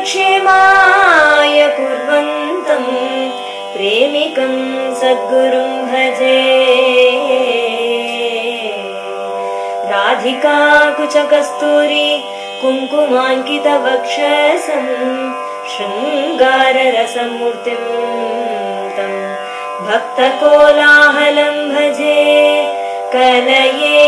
लोकक्षेमाय कुर्वन्तं प्रेमिकं सद्गुरुं भजे। राधिका कुचकस्तूरी कुङ्कुमाङ्कितवक्षसम् शृङ्गाररसमूर्तिं तं भक्तकोलाहलं भजे। कलये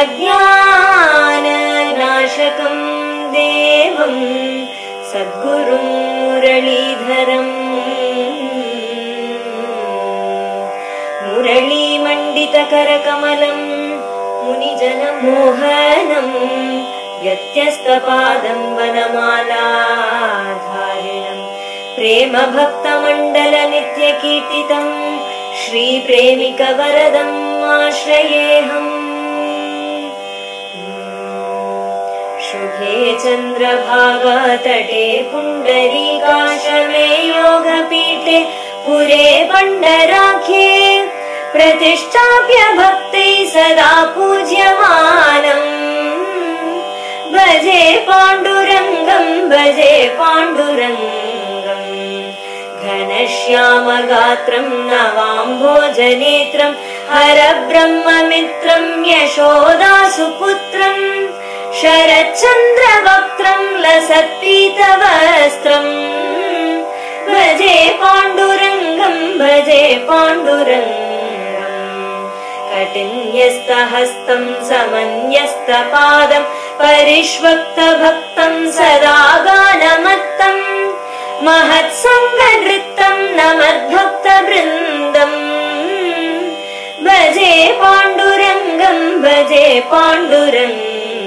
अज्ञाननाशकं देवं सद्गुरुं मुरलीधरम् मुरलीमण्डितकरकमलम् मुनिजनमोहनम् व्यत्यस्तपादं वनमालाधारिणम् प्रेमभक्तमण्डलनित्यकीर्तितम् श्रीप्रेमिकवरदम् आश्रयेऽहम् चन्द्रभागातटे पुण्डरीकाश्रमे योगपीठे पुरे पण्डराख्ये प्रतिष्ठाप्य भक्तैः सदा पूज्यमानम् भजे पाण्डुरङ्गम् भजे पाण्डुरङ्गम् घनश्यामगात्रम् नवाम्भोजनेत्रम् हरब्रह्ममित्रम् यशोदासुपुत्रम् शरच्चन्द्रवक्त्रम् लसत्पीतवस्त्रम् भजे पाण्डुरङ्गम् भजे पाण्डुरङ्गम् कटिन्यस्तहस्तम् समन्यस्तपादम् परिष्वक्तभक्तम् सदा गानमत्तम् महत्सङ्गनृत्तम् नमद्भक्तवृन्दम् भजे पाण्डुरङ्गम् भजे पाण्डुरङ्गम्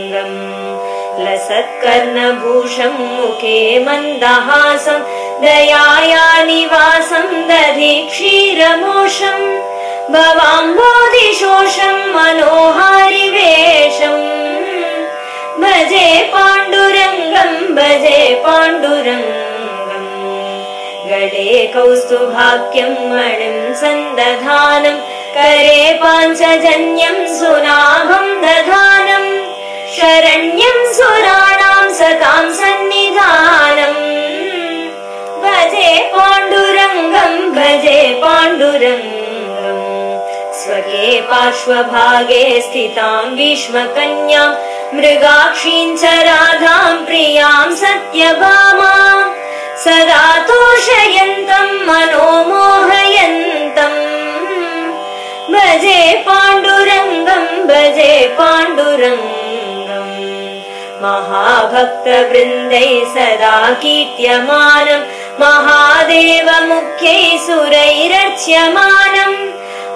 लसत्कर्णभूषम् मुखे मन्दहासम् दयाया निवासम् दधि क्षीरमोषम् भवाम्बोधिशोषम् मनोहारिवेशम् भजे पाण्डुरङ्गम् भजे पाण्डुरङ्गम्। गले कौस्तुभाग्यम् मणिम् सन्दधानम् करे पाञ्चजन्यम् सुनाभम् दधानम् पाण्डुरङ्गम् स्वके पार्श्वभागे स्थितां भीष्मकन्याम् मृगाक्षीं च राधां प्रियां सत्यभामा। सदा तोषयन्तम् मनोमोहयन्तम् भजे पाण्डुरङ्गम् भजे पाण्डुरङ्गम्। महाभक्तवृन्दै सदा कीर्त्यमानम् महादेवमुख्यै सुरैरर्च्यमानम्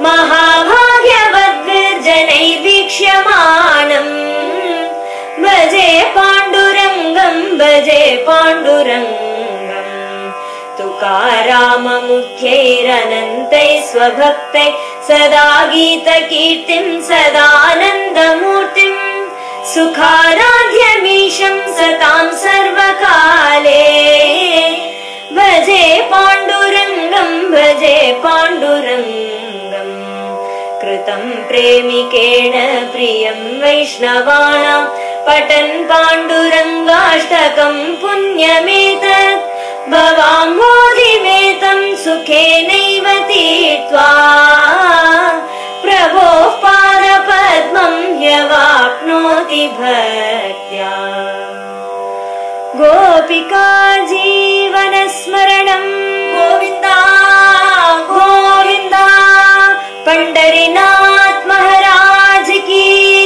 महाभाग्यवद्भिर्जनैर्वीक्ष्यमानम् भजे पाण्डुरङ्गम् भजे पाण्डुरङ्गम् तुकाराममुख्यैरनन्तैः स्वभक्तैः सदा गीतकीर्तिम् सदानन्दमूर्तिम् सुखाराध्यमीशं सतां सर्वकाले। भजे पाण्डुरङ्गं भजे पाण्डुरङ्गम् कृतं प्रेमिकेण प्रियं वैष्णवाणां। पठन् पाण्डुरङ्गाष्टकं पुण्यमेतत्। भवामोदिमेतम् सुखेनैव तीर्त्वा। प्रभोः पादपद्मम् ह्यवाप्नोति भक्त्या गोप गोपिका जीवनस्मरणम् गोविन्दा। गोविन्दा पंडरीनाथ महाराज की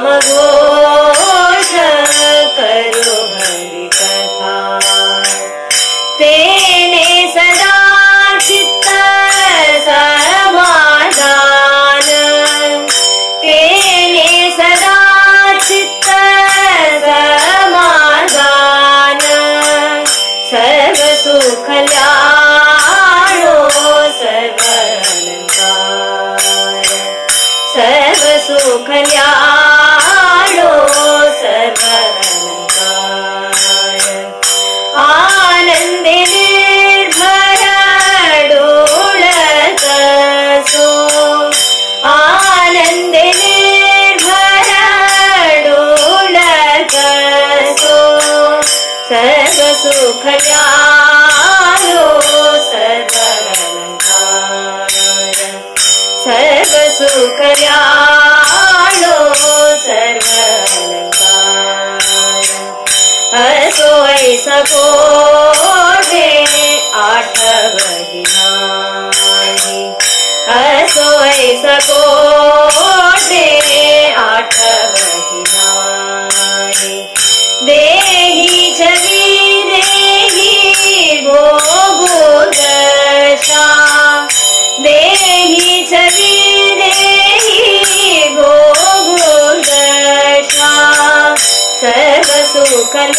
那时ो सर्वा ला सर्वो असो सको दे आ असो सको दे आ बहि दे कर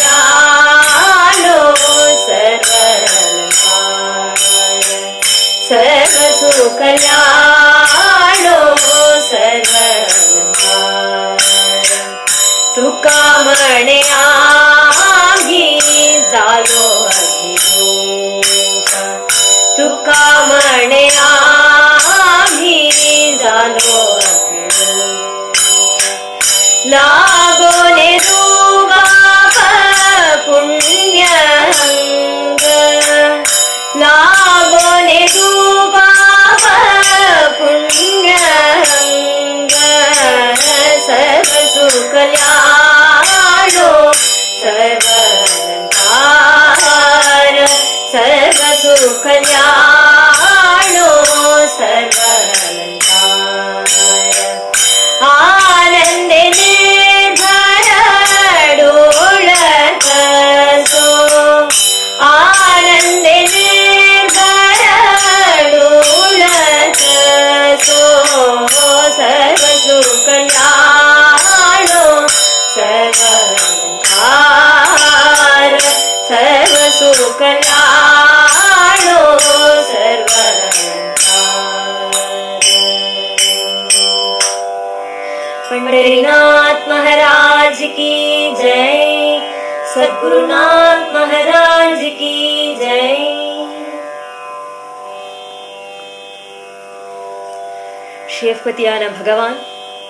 சக்கரவர்த்தியான பகவான்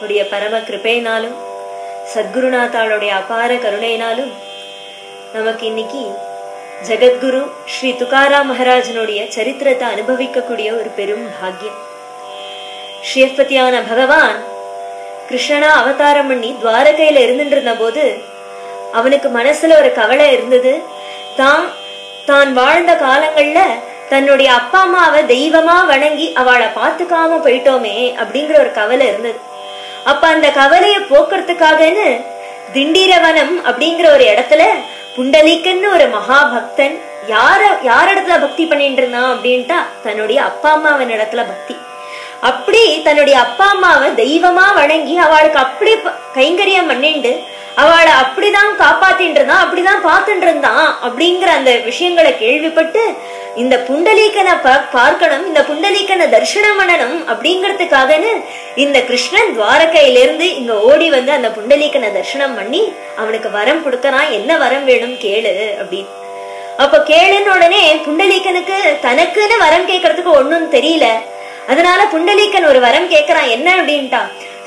உடைய பரம கிருப்பையினாலும் சத்குருநாத்தாளுடைய அபார கருணையினாலும் நமக்கு இன்னைக்கு ஜெகத்குரு ஸ்ரீ துகாரா மகாராஜனுடைய சரித்திரத்தை அனுபவிக்கக்கூடிய ஒரு பெரும் பாக்கியம். ஷேஃபதியான பகவான் கிருஷ்ணனா அவதாரம் பண்ணி துவாரகையில இருந்துட்டு இருந்த போது அவனுக்கு மனசுல ஒரு கவலை இருந்தது. தான் தான் வாழ்ந்த காலங்கள்ல தன்னுடைய அப்பா அம்மாவை தெய்வமா வணங்கி அவளை பாத்துக்காம போயிட்டோமே அப்படிங்கிற ஒரு கவலை இருந்தது. அப்ப அந்த கவலைய போக்குறதுக்காகன்னு திண்டீரவனம் அப்படிங்கிற ஒரு இடத்துல புண்டலீக்கன்னு ஒரு மகா பக்தன் யார யார் இடத்துல பக்தி பண்ணிட்டு இருந்தான் அப்படின்ட்டா தன்னுடைய அப்பா அம்மாவின் இடத்துல பக்தி. அப்படி தன்னுடைய அப்பா அம்மாவை தெய்வமா வணங்கி அவளுக்கு அப்படி கைங்கரியம் பண்ணிண்டு அவளை அப்படிதான் காப்பாத்திட்டு இருந்தான் அப்படிதான் பார்த்துட்டு இருந்தான் அப்படிங்கிற அந்த விஷயங்களை கேள்விப்பட்டு இந்த புண்டலீக்கனை பா- பார்க்கணும் இந்த புண்டலீக்கனை தரிசனம் பண்ணணும் அப்படிங்கறதுக்காகன்னு இந்த கிருஷ்ணன் துவாரகையிலிருந்து இங்க ஓடி வந்து அந்த புண்டலீக்கனை தரிசனம் பண்ணி அவனுக்கு வரம் கொடுக்கறான் என்ன வரம் வேணும் கேளு அப்படின்னு. அப்ப கேளுன்னு உடனே புண்டலீக்கனுக்கு தனக்குன்னு வரம் கேட்கறதுக்கு ஒண்ணும் தெரியல. அதனால புண்டலீக்கன் ஒரு வரம் கேக்குறான் என்ன அப்படின்ட்டா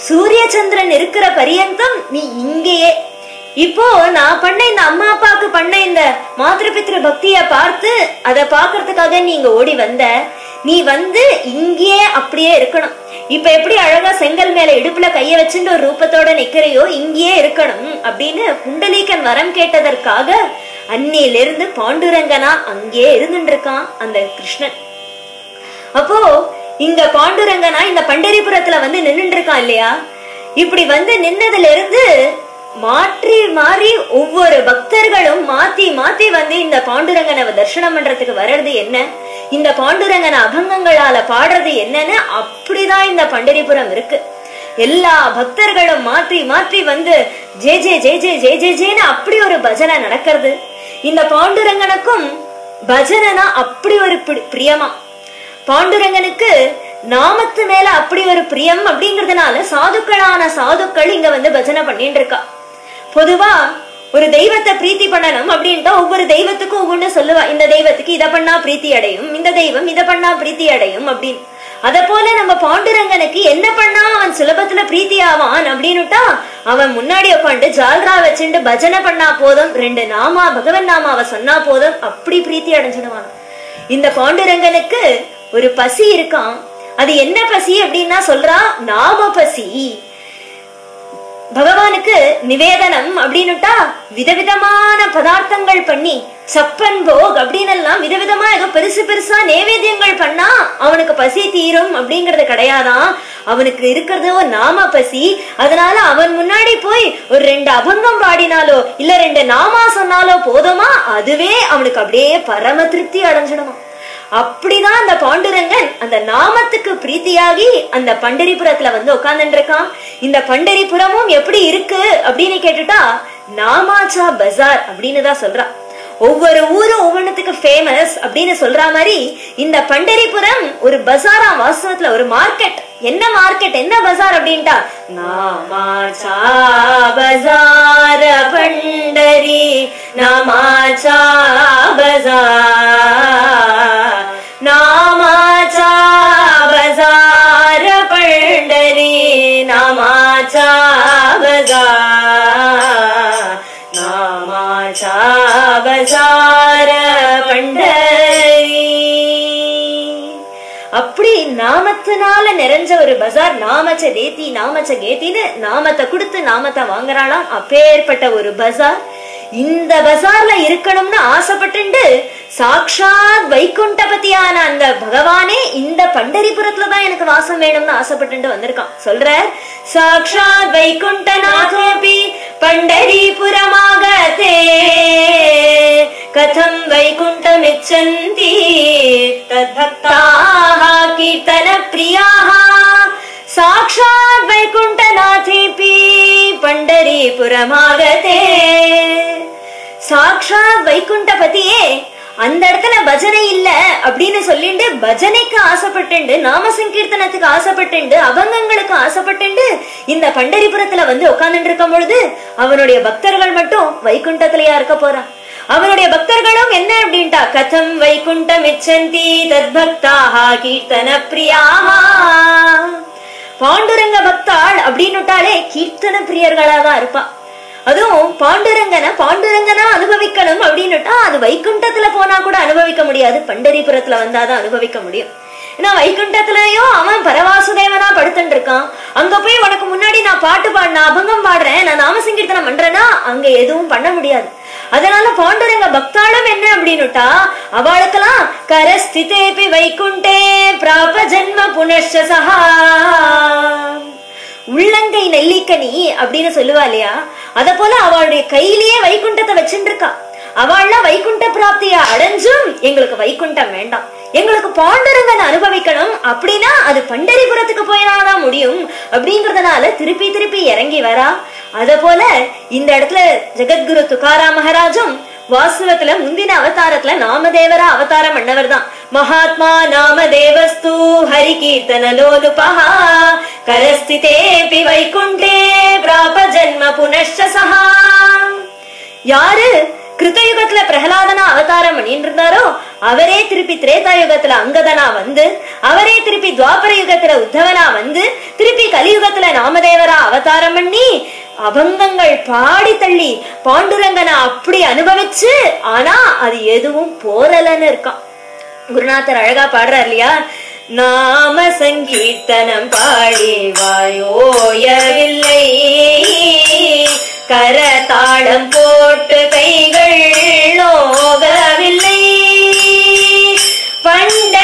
சூரிய சந்திரன் இருக்கிற பரியந்தம் நீ இங்கேயே. இப்போ நான் பண்ண இந்த அம்மா அப்பாவுக்கு பண்ண இந்த மாத்திர பித்திர பக்திய பார்த்து அதை பாக்குறதுக்காக நீங்க ஓடி வந்த. நீ வந்து இங்கேயே அப்படியே இருக்கணும். இப்ப எப்படி அழகா செங்கல் மேல இடுப்புல கைய வச்சுட்டு ஒரு ரூபத்தோட நிக்கிறையோ இங்கேயே இருக்கணும் அப்படின்னு புண்டலீக்கன் வரம் கேட்டதற்காக அன்னியிலிருந்து பாண்டுரங்கனா அங்கேயே இருந்துட்டு இருக்கான் அந்த கிருஷ்ணன். அப்போ இங்க பாண்டுரங்கனா இந்த பண்டரிபுரத்துல வந்து நின்னுட்டு இருக்கான் இல்லையா? இப்படி வந்து நின்னதுல இருந்து மாற்றி மாறி ஒவ்வொரு பக்தர்களும் மாத்தி மாத்தி வந்து இந்த பாண்டுரங்கனை தரிசனம் பண்றதுக்கு வர்றது என்ன? இந்த பாண்டுரங்கனை அபங்கங்களால பாடுறது என்னன்னு அப்படிதான் இந்த பண்டரிபுரம் இருக்கு. எல்லா பக்தர்களும் மாற்றி மாற்றி வந்து ஜே ஜே ஜே ஜே ஜே ஜே ஜேன்னு அப்படி ஒரு பஜனை நடக்கிறது. இந்த பாண்டுரங்கனுக்கும் பஜனைனா அப்படி ஒரு பிரியமா. பாண்டுரங்கனுக்கு நாமத்து மேல அப்படி ஒரு பிரியம் அப்படிங்கறதுனால சாதுக்களான சாதுக்கள் இங்க வந்து பஜனை பண்ணிட்டு இருக்கா. பொதுவா ஒரு தெய்வத்தை பிரீத்தி பண்ணணும் அப்படின்ட்டு ஒவ்வொரு தெய்வத்துக்கும் ஒவ்வொன்னு சொல்லுவா. இந்த தெய்வத்துக்கு இதை பண்ணா பிரீத்தி அடையும் இந்த தெய்வம் இதை பண்ணா பிரீத்தி அடையும் அப்படின்னு. அத போல நம்ம பாண்டுரங்கனுக்கு என்ன பண்ணா அவன் சுலபத்துல பிரீத்தி ஆவான் அப்படின்னுட்டா அவன் முன்னாடி உட்காந்து ஜால்ரா வச்சுட்டு பஜனை பண்ணா போதும் ரெண்டு நாமா பகவன் நாமாவை சொன்னா போதும் அப்படி பிரீத்தி அடைஞ்சிடுவான். இந்த பாண்டுரங்கனுக்கு ஒரு பசி இருக்கான் அது என்ன பசி அப்படின்னா சொல்றா நாம பசி. பகவானுக்கு நிவேதனம் அப்படின்னுட்டா விதவிதமான பதார்த்தங்கள் பண்ணி சப்பன் போக் அப்படின்னு எல்லாம் விதவிதமா ஏதோ பெருசு பெருசா நேவேத்தியங்கள் பண்ணா அவனுக்கு பசி தீரும் அப்படிங்கறது கிடையாதான் அவனுக்கு இருக்கிறது ஒரு நாம பசி. அதனால அவன் முன்னாடி போய் ஒரு ரெண்டு அபங்கம் பாடினாலோ இல்ல ரெண்டு நாமா சொன்னாலோ போதுமா? அதுவே அவனுக்கு அப்படியே பரம திருப்தி அடைஞ்சிடுமா. அப்படிதான் அந்த பாண்டுரங்கன் அந்த நாமத்துக்கு பிரீத்தியாகி அந்த பண்டரிபுரத்துல வந்து உட்கார்ந்துட்டு இருக்கான் இந்த பண்டரிபுரமும் எப்படி இருக்கு அப்படின்னு கேட்டுட்டா நாமாச்சா பஜார் அப்படின்னு தான் சொல்றான் ஒவ்வொரு ஊரும் ஒவ்வொன்றத்துக்கு ஃபேமஸ் அப்படின்னு சொல்ற மாதிரி இந்த பண்டரிபுரம் ஒரு பசாரா வாஸ்தவத்துல ஒரு மார்க்கெட் என்ன மார்க்கெட் என்ன பசார் அப்படின்ட்டா? நாமாச்சா பசார பண்டரி நாமாச்சா பசார் நாமாச்சா பசார பண்டரி நாமாச்சா அபசார பண்டரி. அப்படி நாமத்தினால நிறைஞ்ச ஒரு பஜார் நாமச்ச தேத்தி நாமச்ச கேத்தின்னு நாமத்தை கொடுத்து நாமத்தை வாங்குறாளாம். அப்பேற்பட்ட ஒரு பஜார் இந்த பசார்ல இருக்கணும்னு ஆசைப்பட்டுண்டு சாக்ஷாத் வைகுண்டபதியான அந்த பகவானே இந்த பண்டரிபுரத்துல தான் எனக்கு வாசம் வேணும்னு ஆசைப்பட்டுண்டு வந்திருக்கான். சொல்ற சாக்ஷாத் வைகுண்டநாதோபி பண்டரிபுரமாக கதம் வைகுண்டமிச்சந்தி பிரியாக சாட்சாத் வைகுண்டநாதே பி பண்டரிபுரமாகதே சாட்சாத் வைகுண்டபதியே அந்த இடத்துல பஜனை இல்ல அப்படின்னு சொல்லிட்டு பஜனைக்கு ஆசைப்பட்டுண்டு நாம சங்கீர்த்தனத்துக்கு ஆசைப்பட்டுண்டு அபங்கங்களுக்கு ஆசைப்பட்டுண்டு இந்த பண்டரிபுரத்துல வந்து உட்கார்ந்துட்டு இருக்கும் பொழுது அவனுடைய பக்தர்கள் மட்டும் வைகுண்டத்திலயா இருக்க போறான் அவனுடைய பக்தர்களும் என்ன அப்படின்ட்டா கதம் வைகுண்டம் எச்சந்தி தத் பக்தாக கீர்த்தன பிரியாமா பாண்டுரங்க பக்தாள் அப்படின்னுட்டாலே கீர்த்தன பிரியர்களா தான் இருப்பா. அதுவும் பாண்டுரங்கனை பாண்டுரங்கனா அனுபவிக்கணும் அப்படின்னுட்டா அது வைகுண்டத்துல போனா கூட அனுபவிக்க முடியாது. பண்டரிபுரத்துல வந்தாதான் அனுபவிக்க முடியும். ஏன்னா வைகுண்டத்திலயும் அவன் பரவாசுதேவனா படுத்துட்டு இருக்கான் அங்க போய் உனக்கு முன்னாடி நான் பாட்டு பாடின அபங்கம் பாடுறேன் நான் நாமசங்கீர்த்தனம் பண்றேன்னா அங்க எதுவும் பண்ண முடியாது. அதனால பாண்டுரங்க பக்தாளம் என்ன அப்படின்னுட்டா அவளுக்கெல்லாம் கரஸ்திதேபி வைகுண்டே பிராப ஜென்ம புனஷசஹா உள்ளங்கை நெல்லிக்கனி அப்படின்னு சொல்லுவா இல்லையா? அத போல அவளுடைய கையிலேயே வைகுண்டத்தை வச்சுட்டு இருக்கா அவள்லாம் வைகுண்ட பிராப்தியை அடைஞ்சும் எங்களுக்கு வைகுண்டம் வேண்டாம். எங்களுக்கு பாண்டுரங்கன் அனுபவிக்கணும் அப்படின்னா அது பண்டரிபுரத்துக்கு போயினாதான் முடியும் அப்படிங்கறதுனால திருப்பி திருப்பி இறங்கி வரா. அத போல இந்த இடத்துல ஜெகத்குரு துகாரா மகாராஜும் வாஸ்தவத்துல முந்தின அவதாரத்துல நாமதேவரா அவதாரம் பண்ணவர் தான் மகாத்மா நாமதேவஸ்து ஹரி கீர்த்தன லோலுபஹா கரஸ்திதேபி வைகுண்டே பிராப ஜன்ம புனஷ்ட சஹா. யாரு? கிருத்தயுகத்துல பிரகலாதனா அவதாரம் பண்ணிட்டு இருந்தாரோ அவரே திருப்பி திரேதா யுகத்துல அங்கதனா வந்து அவரே திருப்பி துவாபர யுகத்துல உத்தவனா வந்து திருப்பி கலியுகத்துல நாமதேவரா அவதாரம் பண்ணி அபங்கங்கள் பாடி தள்ளி பாண்டுரங்கனை அப்படி அனுபவிச்சு ஆனா அது எதுவும் போரலன்னு இருக்கான். குருநாதர் அழகா பாடுறார் இல்லையா? நாம சங்கீர்த்தனம் பாடி வாயோயவில்லை கர தாளம் போட்டு கைகள் நோகவில்லை பண்ட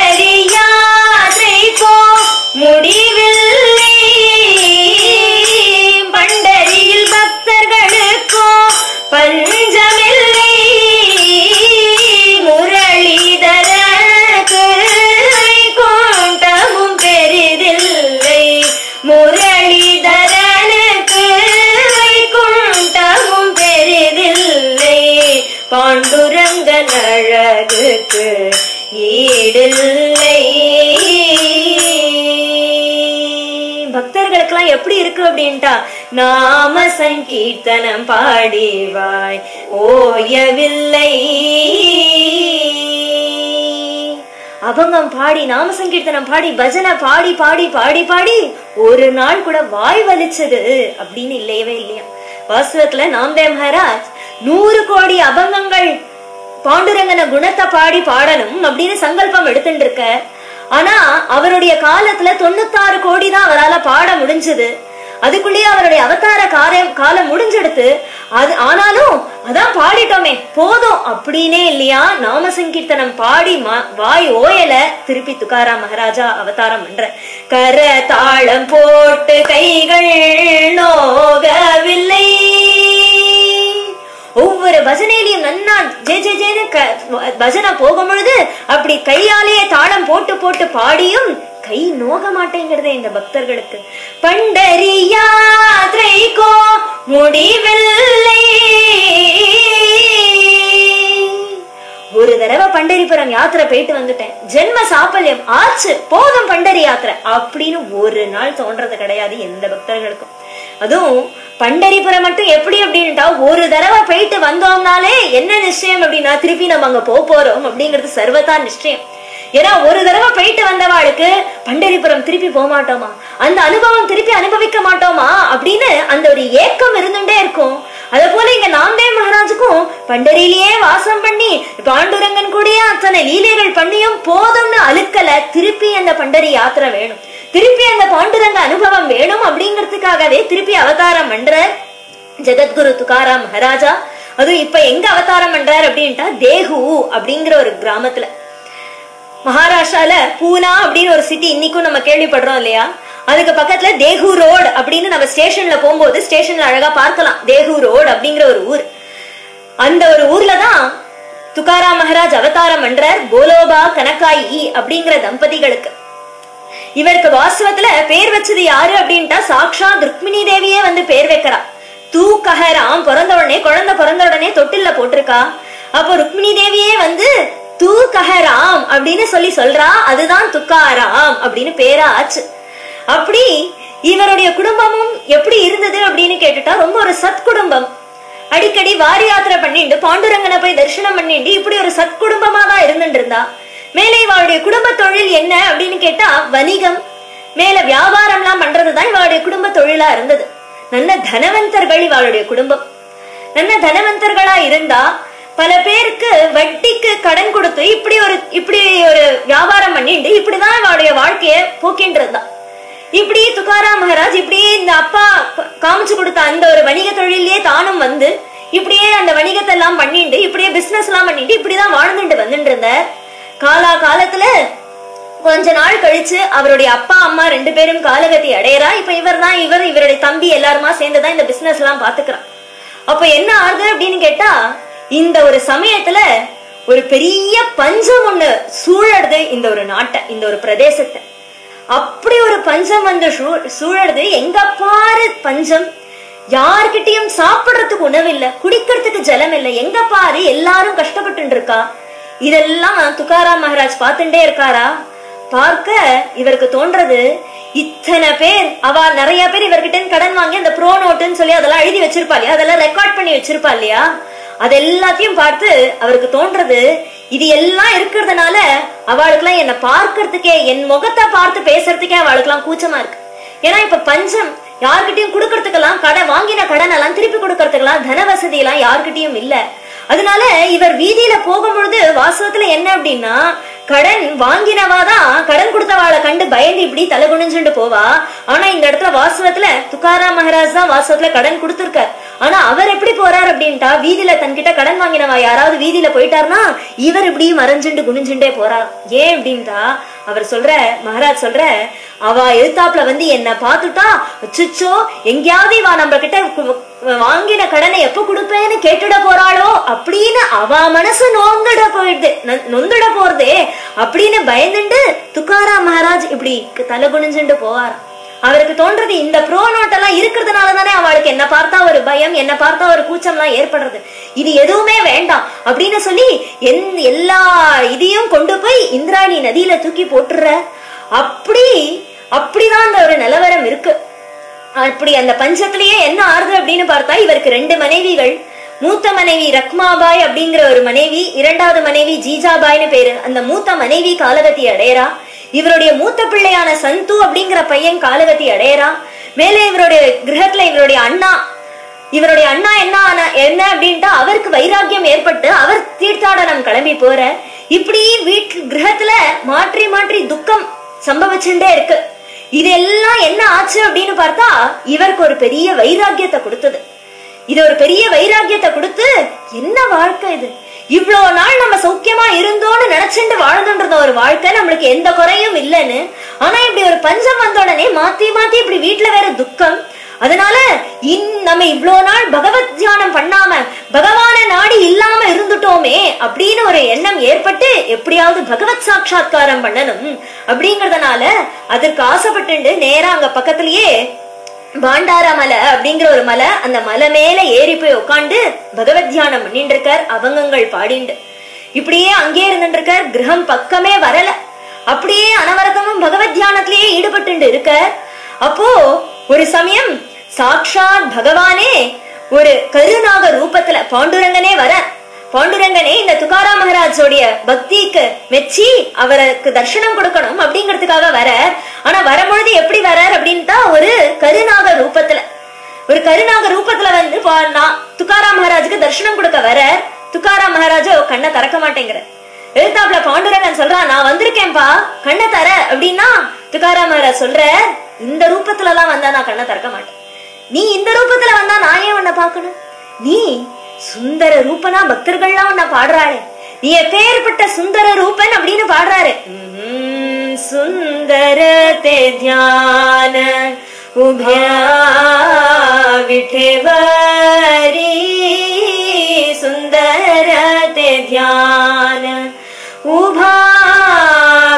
நாம சங்கீர்த்தனம் பாடிவாய். ஓயவில்லை. அபங்கம் பாடி நாம சங்கீர்த்தனம் பாடி பஜனை பாடி பாடி பாடி பாடி ஒரு நாள் கூட வாய் வலிச்சது அப்படின்னு இல்லையவே இல்லையா? வாஸ்தவத்துல நாம்தே மகாராஜ் நூறு கோடி அபங்கங்கள் பாண்டுரங்கன குணத்தை பாடி பாடணும் அப்படின்னு சங்கல்பம் எடுத்துட்டு இருக்க. ஆனா அவருடைய காலத்துல தொண்ணூத்தாறு கோடி தான் அவரால பாட முடிஞ்சது. அதுக்குள்ளேயே அவருடைய அவதார காரம் காலம் முடிஞ்செடுத்து அது ஆனாலும் அதான் பாடிட்டோமே போதும் அப்படின்னே இல்லையா? நாம சங்கீர்த்தனம் பாடி மா- வாய் ஓயல திருப்பி துக்காரா மகாராஜா அவதாரம் பண்ற. கர தாளம் போட்டு கைகள் நோகவில்லை. ஒவ்வொரு பஜனையிலையும் நன்னா ஜே ஜே ஜேன்னு க- பஜனை போகும் பொழுது அப்படி கையாலேயே தாளம் போட்டு போட்டு பாடியும் கை நோக மாட்டேங்கிறதே இந்த பக்தர்களுக்கு. பண்டரி யாத்திரைக்கோ முடிவில்லை. ஒரு தடவை பண்டரிபுரம் யாத்திரை போயிட்டு வந்துட்டேன். ஜென்ம சாப்பல்யம் ஆச்சு போதும் பண்டரி யாத்திரை அப்படின்னு ஒரு நாள் தோன்றது கிடையாது எந்த பக்தர்களுக்கும். அதுவும் பண்டரிபுரம் மட்டும் எப்படி அப்படின்ட்டா ஒரு தடவை போயிட்டு வந்தோம்னாலே என்ன நிச்சயம் அப்படின்னா திருப்பி நம்ம அங்க போக போறோம் அப்படிங்கிறது சர்வதா நிச்சயம். ஏன்னா ஒரு தடவை போயிட்டு வந்தவாளுக்கு பண்டரிபுரம் திருப்பி போக மாட்டோமா அந்த அனுபவம் திருப்பி அனுபவிக்க மாட்டோமா? அப்படின்னு அந்த ஒரு ஏக்கம் இருந்துட்டே இருக்கும். அதே போல இங்க நாம்தேவ் மகாராஜுக்கும் பண்டரியிலேயே வாசம் பண்ணி பாண்டுரங்கன் கூடயே அத்தனை லீலைகள் பண்ணியும் போதும்னு அழுக்கல திருப்பி அந்த பண்டரி யாத்திரை வேணும். திருப்பி அந்த பாண்டுரங்க அனுபவம் வேணும் அப்படிங்கிறதுக்காகவே திருப்பி அவதாரம் பண்ற ஜெகத்குரு துகாராம் மகாராஜா. அதுவும் இப்ப எங்க அவதாரம் பண்றாரு அப்படின்ட்டா தேகு அப்படிங்கிற ஒரு கிராமத்துல. மகாராஷ்டிரால பூனா அப்படின்னு ஒரு சிட்டி இன்னைக்கும் நம்ம கேள்விப்படுறோம் இல்லையா? அதுக்கு பக்கத்துல தேகு ரோடு அப்படின்னு நம்ம ஸ்டேஷன்ல போகும்போது ஸ்டேஷன்ல அழகா பார்க்கலாம். தேகு ரோடு அப்படிங்கிற ஒரு ஊர். அந்த ஒரு ஊர்ல தான் துகாரா மகாராஜ் அவதாரம் பண்றார் போலோபா கனக்காயி அப்படிங்கிற தம்பதிகளுக்கு. இவருக்கு வாஸ்தவத்துல பேர் வச்சது யாரு அப்படின்ட்டா சாக்ஷா ருக்மிணி தேவியே வந்து பேர் வைக்கிறா. தூ கஹராம் பிறந்த உடனே குழந்தை பிறந்த உடனே தொட்டில்ல போட்டிருக்கா. அப்போ ருக்மிணி தேவியே வந்து தூ கஹராம் அப்படின்னு சொல்லி சொல்றா. அதுதான் துக்காராம் அப்படின்னு பேரா ஆச்சு. அப்படி இவருடைய குடும்பமும் எப்படி இருந்தது அப்படின்னு கேட்டுட்டா ரொம்ப ஒரு சத் குடும்பம் அடிக்கடி வாரி யாத்திரை பண்ணிட்டு பாண்டுரங்கனை போய் தரிசனம் பண்ணிட்டு இப்படி ஒரு சத்குடும்பமா தான் இருந்துட்டு இருந்தா மேலே இவளுடைய குடும்ப தொழில் என்ன அப்படின்னு கேட்டா வணிகம். மேல வியாபாரம்லாம் பண்றதுதான் இவளுடைய குடும்ப தொழிலா இருந்தது. நல்ல தனவந்தர்கள் இவளுடைய குடும்பம். நல்ல தனவந்தர்களா இருந்தா பல பேருக்கு வட்டிக்கு கடன் கொடுத்து இப்படி ஒரு இப்படி ஒரு வியாபாரம் பண்ணிட்டு இப்படிதான் அவளுடைய வாழ்க்கைய போக்கின்றதுதான் இப்படியே இப்படி துகாராம் மகாராஜ் இப்படியே இந்த அப்பா காமிச்சு கொடுத்த அந்த ஒரு வணிக தொழிலே தானும் வந்து இப்படியே அந்த வணிகத்தை எல்லாம் பண்ணிட்டு இப்படியே பிசினஸ் எல்லாம் பண்ணிட்டு இப்படிதான் வாழ்ந்துட்டு வந்துட்டு இருந்த காலா காலத்துல கொஞ்ச நாள் கழிச்சு அவருடைய அப்பா அம்மா ரெண்டு பேரும் காலகதி அடையறா. இப்ப இவர் தான் இவர் இவருடைய தம்பி எல்லாருமா சேர்ந்துதான் இந்த பிசினஸ் எல்லாம் பாத்துக்கிறான். அப்ப என்ன ஆகுது அப்படின்னு கேட்டா இந்த ஒரு சமயத்துல ஒரு பெரிய பஞ்சம் ஒண்ணு சூழடுது இந்த ஒரு நாட்டை இந்த ஒரு பிரதேசத்தை. அப்படி ஒரு பஞ்சம் வந்து சூழடுது எங்க பாரு பஞ்சம்? யார்கிட்டயும் சாப்பிடுறதுக்கு உணவு இல்ல குடிக்கிறதுக்கு ஜலம் இல்ல எங்க பாரு எல்லாரும் கஷ்டப்பட்டு இருக்கா இதெல்லாம் துகாராம் மகாராஜ் பார்த்துட்டே இருக்காரா? பார்க்க இவருக்கு தோன்றது இத்தனை பேர் அவ நிறைய பேர் இவர்கிட்ட இருந்து கடன் வாங்கி அந்த ப்ரோ நோட்டுன்னு சொல்லி அதெல்லாம் எழுதி வச்சிருப்பா இல்லையா? அதெல்லாம் ரெக்கார்ட் பண்ணி வச்சிருப்பா இல்லையா? அது எல்லாத்தையும் பார்த்து அவருக்கு தோன்றது இது எல்லாம் இருக்கிறதுனால அவளுக்கெல்லாம் என்ன பார்க்கறதுக்கே என் முகத்தை பார்த்து பேசுறதுக்கே அவளுக்குலாம் கூச்சமா இருக்கு. ஏன்னா இப்ப பஞ்சம் யார்கிட்டயும் கொடுக்கறதுக்கெல்லாம் கடன் வாங்கின கடன் எல்லாம் திருப்பி கொடுக்கறதுக்கெல்லாம் தன வசதி எல்லாம் யார்கிட்டயும் இல்லை. அதனால இவர் வீதியில போகும்பொழுது வாசகத்துல என்ன அப்படின்னா கடன் வாங்கினவாதான் கடன் கொடுத்தவாளை கண்டு பயந்து இப்படி தலை குனிஞ்சுட்டு போவா. ஆனா இந்த இடத்துல வாசகத்துல துக்காரா மகாராஜ் தான் வாசகத்துல கடன் கொடுத்துருக்கார். ஆனா அவர் எப்படி போறார் அப்படின்ட்டா வீதியில தன்கிட்ட கடன் வாங்கினவா யாராவது வீதியில போயிட்டாருன்னா இவர் இப்படி மறைஞ்சுண்டு குனிஞ்சுண்டே போறார் ஏன் அப்படின்ட்டா அவர் சொல்ற மகாராஜ் சொல்ற அவ எழுத்தாப்புல வந்து என்ன பார்த்துட்டா அச்சுச்சோ எங்கேயாவது இவா நம்ம கிட்ட வாங்கின கடனை எப்ப கொடுப்பேன்னு கேட்டுட போறாளோ அப்படின்னு அவ மனசு நொந்துட போயிடுது. நொந்துட போறதே அப்படின்னு பயந்துண்டு துக்காராம் மகாராஜ் இப்படி தலை குனிஞ்சுண்டு போவார் அவருக்கு தோன்றது இந்த ப்ரோ நோட் எல்லாம் இருக்கிறதுனால தானே அவளுக்கு என்ன பார்த்தா ஒரு பயம் என்ன பார்த்தா ஒரு கூச்சம்லாம் ஏற்படுறது. இது எதுவுமே வேண்டாம் அப்படின்னு சொல்லி எந் எல்லா இதையும் கொண்டு போய் இந்திராணி நதியில தூக்கி போட்டுற அப்படி அப்படிதான் அந்த ஒரு நிலவரம் இருக்கு. அப்படி அந்த பஞ்சத்திலேயே என்ன ஆறுது அப்படின்னு பார்த்தா இவருக்கு ரெண்டு மனைவிகள். மூத்த மனைவி ரக்மாபாய் அப்படிங்கிற ஒரு மனைவி இரண்டாவது மனைவி ஜீஜாபாய்னு பேரு. அந்த மூத்த மனைவி காலகத்தி அடையறா. இவருடைய மூத்த பிள்ளையான சந்து அப்படிங்கிற பையன் காலகத்தி அடையறா. மேலே இவருடைய கிரகத்துல இவருடைய அண்ணா. இவருடைய அண்ணா என்ன ஆன- என்ன அப்படின்ட்டு அவருக்கு வைராக்கியம் ஏற்பட்டு அவர் தீர்த்தாடனம் கிளம்பி போற. இப்படி வீட்டு கிரகத்துல மாற்றி மாற்றி துக்கம் சம்பவிச்சுட்டே இருக்கு. இதெல்லாம் என்ன ஆச்சு அப்படின்னு பார்த்தா இவருக்கு ஒரு பெரிய வைராக்கியத்தை கொடுத்தது. இது ஒரு பெரிய வைராக்கியத்தை கொடுத்து என்ன வாழ்க்கை இது? இவ்வளவு நாள் நம்ம சௌக்கியமா இருந்தோம்னு நினைச்சுட்டு வாழ்ந்துட்டு ஒரு வாழ்க்கை நம்மளுக்கு எந்த குறையும் இல்லைன்னு ஆனா இப்படி ஒரு பஞ்சம் வந்த உடனே மாத்தி மாத்தி இப்படி வீட்டுல வேற துக்கம் அதனால இன் நம்ம இவ்வளோ நாள் பகவத் தியானம் பண்ணாம பகவான நாடி இல்லாம இருந்துட்டோமே அப்படின்னு ஒரு எண்ணம் ஏற்பட்டு எப்படியாவது பகவத் சாட்சா்காரம் பண்ணணும் அப்படிங்கறதுனால அதற்கு ஆசைப்பட்டு நேரா அங்க பக்கத்திலேயே பாண்டாரா மலை அப்படிங்கிற ஒரு மலை அந்த மலை மேல ஏறி போய் உட்காந்து பகவத் தியானம் பண்ணிட்டு இருக்கார் அவங்கங்கள் பாடிண்டு. இப்படியே அங்கே இருந்துட்டு இருக்கார் கிரகம் பக்கமே வரல. அப்படியே அனவரதமும் பகவத் தியானத்திலேயே ஈடுபட்டு இருக்கார். அப்போ ஒரு சமயம் சாக்ஷாத் பகவானே ஒரு கருநாக ரூபத்துல பாண்டுரங்கனே வர. பாண்டுரங்கனே இந்த துகாரா மகாராஜோடைய பக்திக்கு மெச்சி அவருக்கு தர்சனம் கொடுக்கணும் அப்படிங்கிறதுக்காக வர. ஆனா வரும்பொழுது எப்படி வரார் அப்படின்ட்டா ஒரு கருநாக ரூபத்துல. ஒரு கருநாக ரூபத்துல வந்து பா- துகாரா மகாராஜுக்கு தர்சனம் கொடுக்க வர துகாரா மகாராஜோ கண்ணை திறக்க மாட்டேங்கிற எழுத்தாப்புல பாண்டுரங்கன் சொல்றான் நான் வந்திருக்கேன்பா கண்ணை தர. அப்படின்னா துகாரா மகாராஜ் சொல்ற இந்த ரூபத்துல எல்லாம் வந்தா நான் கண்ணை திறக்க மாட்டேன். நீ இந்த ரூபத்துல வந்தா நான் ஏன் உன்னை பார்க்கணும்? நீ சுந்தர ரூபனா பக்தர்கள்லாம் உன்னை பாடுறாளே. நீ எப்பேற்பட்ட சுந்தர ரூபன் அப்படின்னு பாடுறாரு. சுந்தர தே தியான உபயா விட்டேவரி சுந்தர தே தியான உபா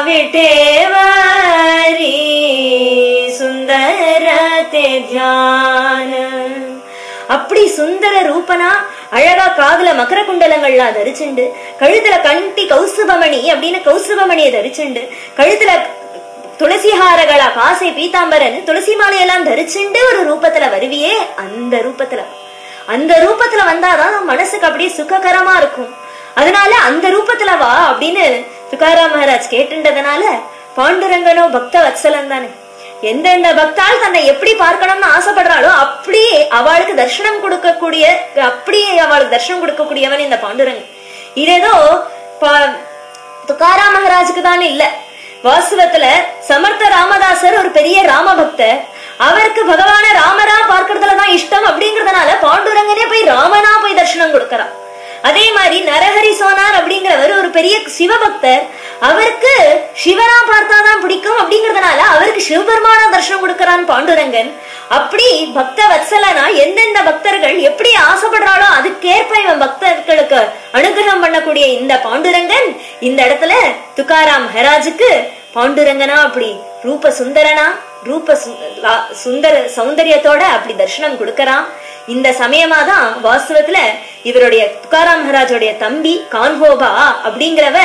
விட்டேவரி சுந்தர தே தியான அப்படி சுந்தர ரூபனா அழகா காதுல மகர குண்டலங்கள்லாம் தரிச்சுண்டு கழுத்துல கண்டி கௌசுபமணி அப்படின்னு கௌசுபமணியை தரிச்சுண்டு கழுத்துல துளசிஹாரகளா காசை பீதாம்பரன் துளசி மாலையெல்லாம் தரிச்சுண்டு ஒரு ரூபத்துல வருவியே அந்த ரூபத்துல. அந்த ரூபத்துல வந்தாதான் மனசுக்கு அப்படியே சுககரமா இருக்கும். அதனால அந்த ரூபத்துல வா அப்படின்னு துகாரா மகாராஜ் கேட்டுண்டதுனால பாண்டுரங்கனோ பக்த வத்சலன் தானே எந்தெந்த பக்தால் தன்னை எப்படி பார்க்கணும்னு ஆசைப்படுறாளோ அப்படியே அவளுக்கு தர்ஷனம் கொடுக்கக்கூடிய அப்படியே அவளுக்கு தர்ஷனம் கொடுக்கக்கூடியவன் இந்த பாண்டுரங்கன் இதேதோ பா- துகாரா மகாராஜுக்கு இல்ல. வாஸ்தவத்துல சமர்த்த ராமதாசர் ஒரு பெரிய ராம பக்தர் அவருக்கு பகவான ராமரா பார்க்கறதுலதான் இஷ்டம் அப்படிங்கறதுனால பாண்டுரங்கனே போய் ராமனா போய் தர்ஷனம் கொடுக்கறான் அதே மாதிரி நரஹரி சோனார் அப்படிங்கிறவர் ஒரு பெரிய சிவபக்தர். அவருக்கு சிவனா பார்த்தாதான் பிடிக்கும் அப்படிங்கறதுனால அவருக்கு சிவபெருமான தர்ஷனம் கொடுக்கறான் பாண்டுரங்கன். அப்படி பக்த வத்சலனா எந்தெந்த பக்தர்கள் எப்படி ஆசைப்படுறாளோ அதுக்கேற்ப இவன் பக்தர்களுக்கு அனுகிரகம் பண்ணக்கூடிய இந்த பாண்டுரங்கன் இந்த இடத்துல துகாராம் ஹராஜுக்கு பாண்டுரங்கனா அப்படி ரூப சுந்தரனா ரூப சுந்தர சௌந்தரியத்தோட அப்படி தர்சனம் கொடுக்கறான். இந்த சமயமா தான் வாஸ்தவத்துல இவருடைய துகாராம் மகாராஜோடைய தம்பி கான்ஹோபா அப்படிங்கிறவ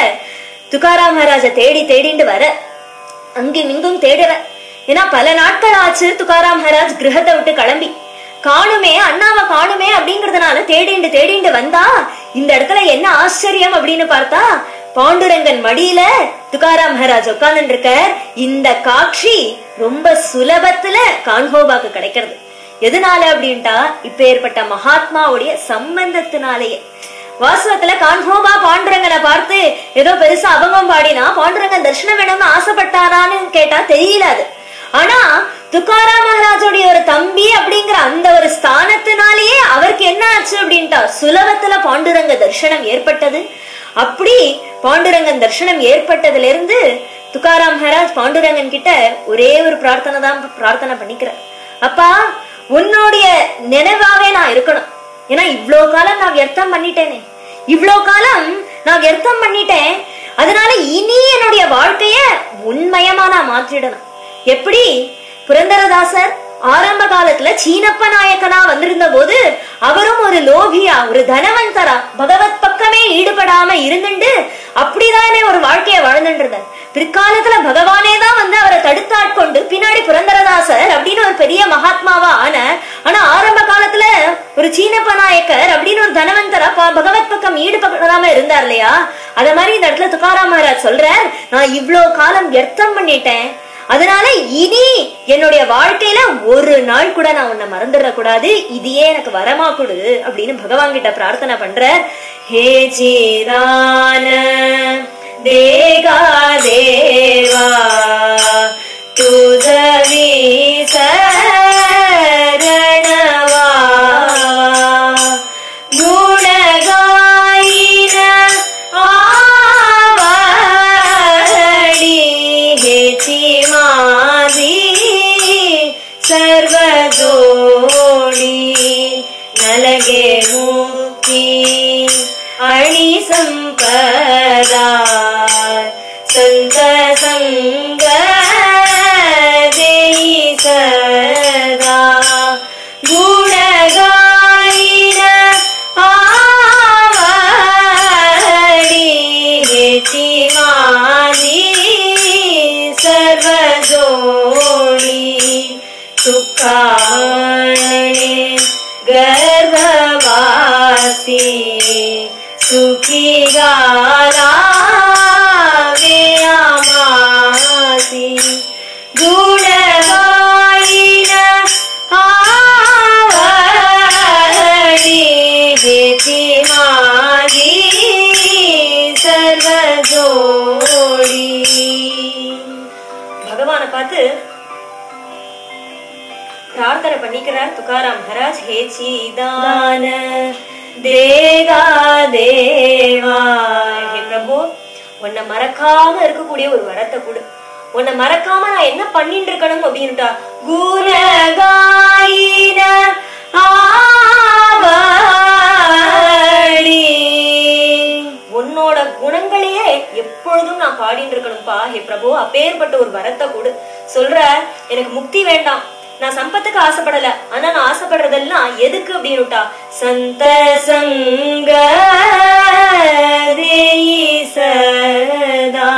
துகாராம் மகாராஜ தேடி தேடிண்டு வர. அங்கும் இங்கும் தேடுற ஏன்னா பல நாட்கள் ஆச்சு துகாராம் மகாராஜ் கிரகத்தை விட்டு கிளம்பி. காணுமே அண்ணாவை காணுமே அப்படிங்கறதுனால தேடிண்டு தேடிண்டு வந்தா இந்த இடத்துல என்ன ஆச்சரியம் அப்படின்னு பார்த்தா பாண்டுரங்கன் மடியில துகாராம் மகாராஜ் உட்கார்ந்து இருக்க இந்த காட்சி ரொம்ப சுலபத்துல கான்ஹோபாக்கு கிடைக்கிறது. எதனால அப்படின்ட்டா இப்ப ஏற்பட்ட மகாத்மாவுடைய சம்பந்தத்தினாலேயே. வாஸ்தவத்துல கான்ஹோபா பாண்டுரங்கனை பார்த்து ஏதோ பெருசா அபங்கம் பாடினா பாண்டுரங்கன் தர்ஷனம் வேணும்னு ஆசைப்பட்டாரான்னு கேட்டா தெரியல அது. ஆனா துக்காரா மகாராஜோடைய ஒரு தம்பி அப்படிங்கிற அந்த ஒரு ஸ்தானத்தினாலேயே அவருக்கு என்ன ஆச்சு அப்படின்ட்டா சுலபத்துல பாண்டுரங்க தர்ஷனம் ஏற்பட்டது. அப்படி பாண்டுரங்கன் தர்ஷனம் ஏற்பட்டதுல இருந்து துக்காராம் மகாராஜ் பாண்டுரங்கன் கிட்ட ஒரே ஒரு பிரார்த்தனை தான் பிரார்த்தனை பண்ணிக்கிறார். அப்பா உன்னுடைய நினைவாவே நான் இருக்கணும். ஏன்னா இவ்ளோ காலம் நான் வியர்த்தம் பண்ணிட்டேனே. இவ்ளோ காலம் நான் வியர்த்தம் பண்ணிட்டேன். அதனால இனி என்னுடைய வாழ்க்கைய உண்மயமா நான் மாற்றிடணும். எப்படி? புரந்தரதாசர் ஆரம்ப காலத்துல சீனப்ப நாயக்கனா வந்திருந்த போது அவரும் ஒரு லோகியா ஒரு தனவந்தரா பகவத் பக்கமே ஈடுபடாம இருந்துட்டு அப்படிதானே ஒரு வாழ்க்கையை வாழ்ந்துட்டு இருந்தார். பிற்காலத்துல பகவானே தான் வந்து அவரை தடுத்தாட்கொண்டு பின்னாடி புரந்தரதாசர் அப்படின்னு ஒரு பெரிய மகாத்மாவா ஆன ஆனா ஆரம்ப காலத்துல ஒரு சீனப்ப நாயக்கர் அப்படின்னு ஒரு தனவந்தரா பகவத் பக்கம் ஈடுபடாம இருந்தார் இல்லையா? அத மாதிரி இந்த இடத்துல துக்காராம் மகாராஜ் சொல்றார் நான் இவ்வளவு காலம் வியர்த்தம் பண்ணிட்டேன். அதனால இனி என்னுடைய வாழ்க்கையில ஒரு நாள் கூட நான் உன்னை மறந்துட கூடாது இதையே எனக்கு வரமா கொடு அப்படின்னு பகவான் கிட்ட பிரார்த்தனை பண்ற ஹே ஜீதான தேகா தேவா துதவி சரண பிரார்த்தனை பண்ணிக்கிறார் துகாராம் மகாராஜ் ஹே சீதான தேகா தேவா ஹே பிரபு உன்னை மறக்காம இருக்கக்கூடிய ஒரு வரத்தை கொடு உன்னை மறக்காம நான் என்ன பண்ணிட்டு இருக்கணும் அப்படின்ட்டா குரகாயின உன்னோட குணங்களையே எப்பொழுதும் நான் பாடிட்டு இருக்கணும்ப்பா ஹே பிரபு அப்பேற்பட்ட ஒரு வரத்தை கொடு சொல்ற எனக்கு முக்தி வேண்டாம் நான் சம்பத்துக்கு ஆசைப்படல. ஆனா நான் ஆசைப்படுறதெல்லாம் எதுக்கு அப்படின்னுட்டா. சந்த சங்க சதா.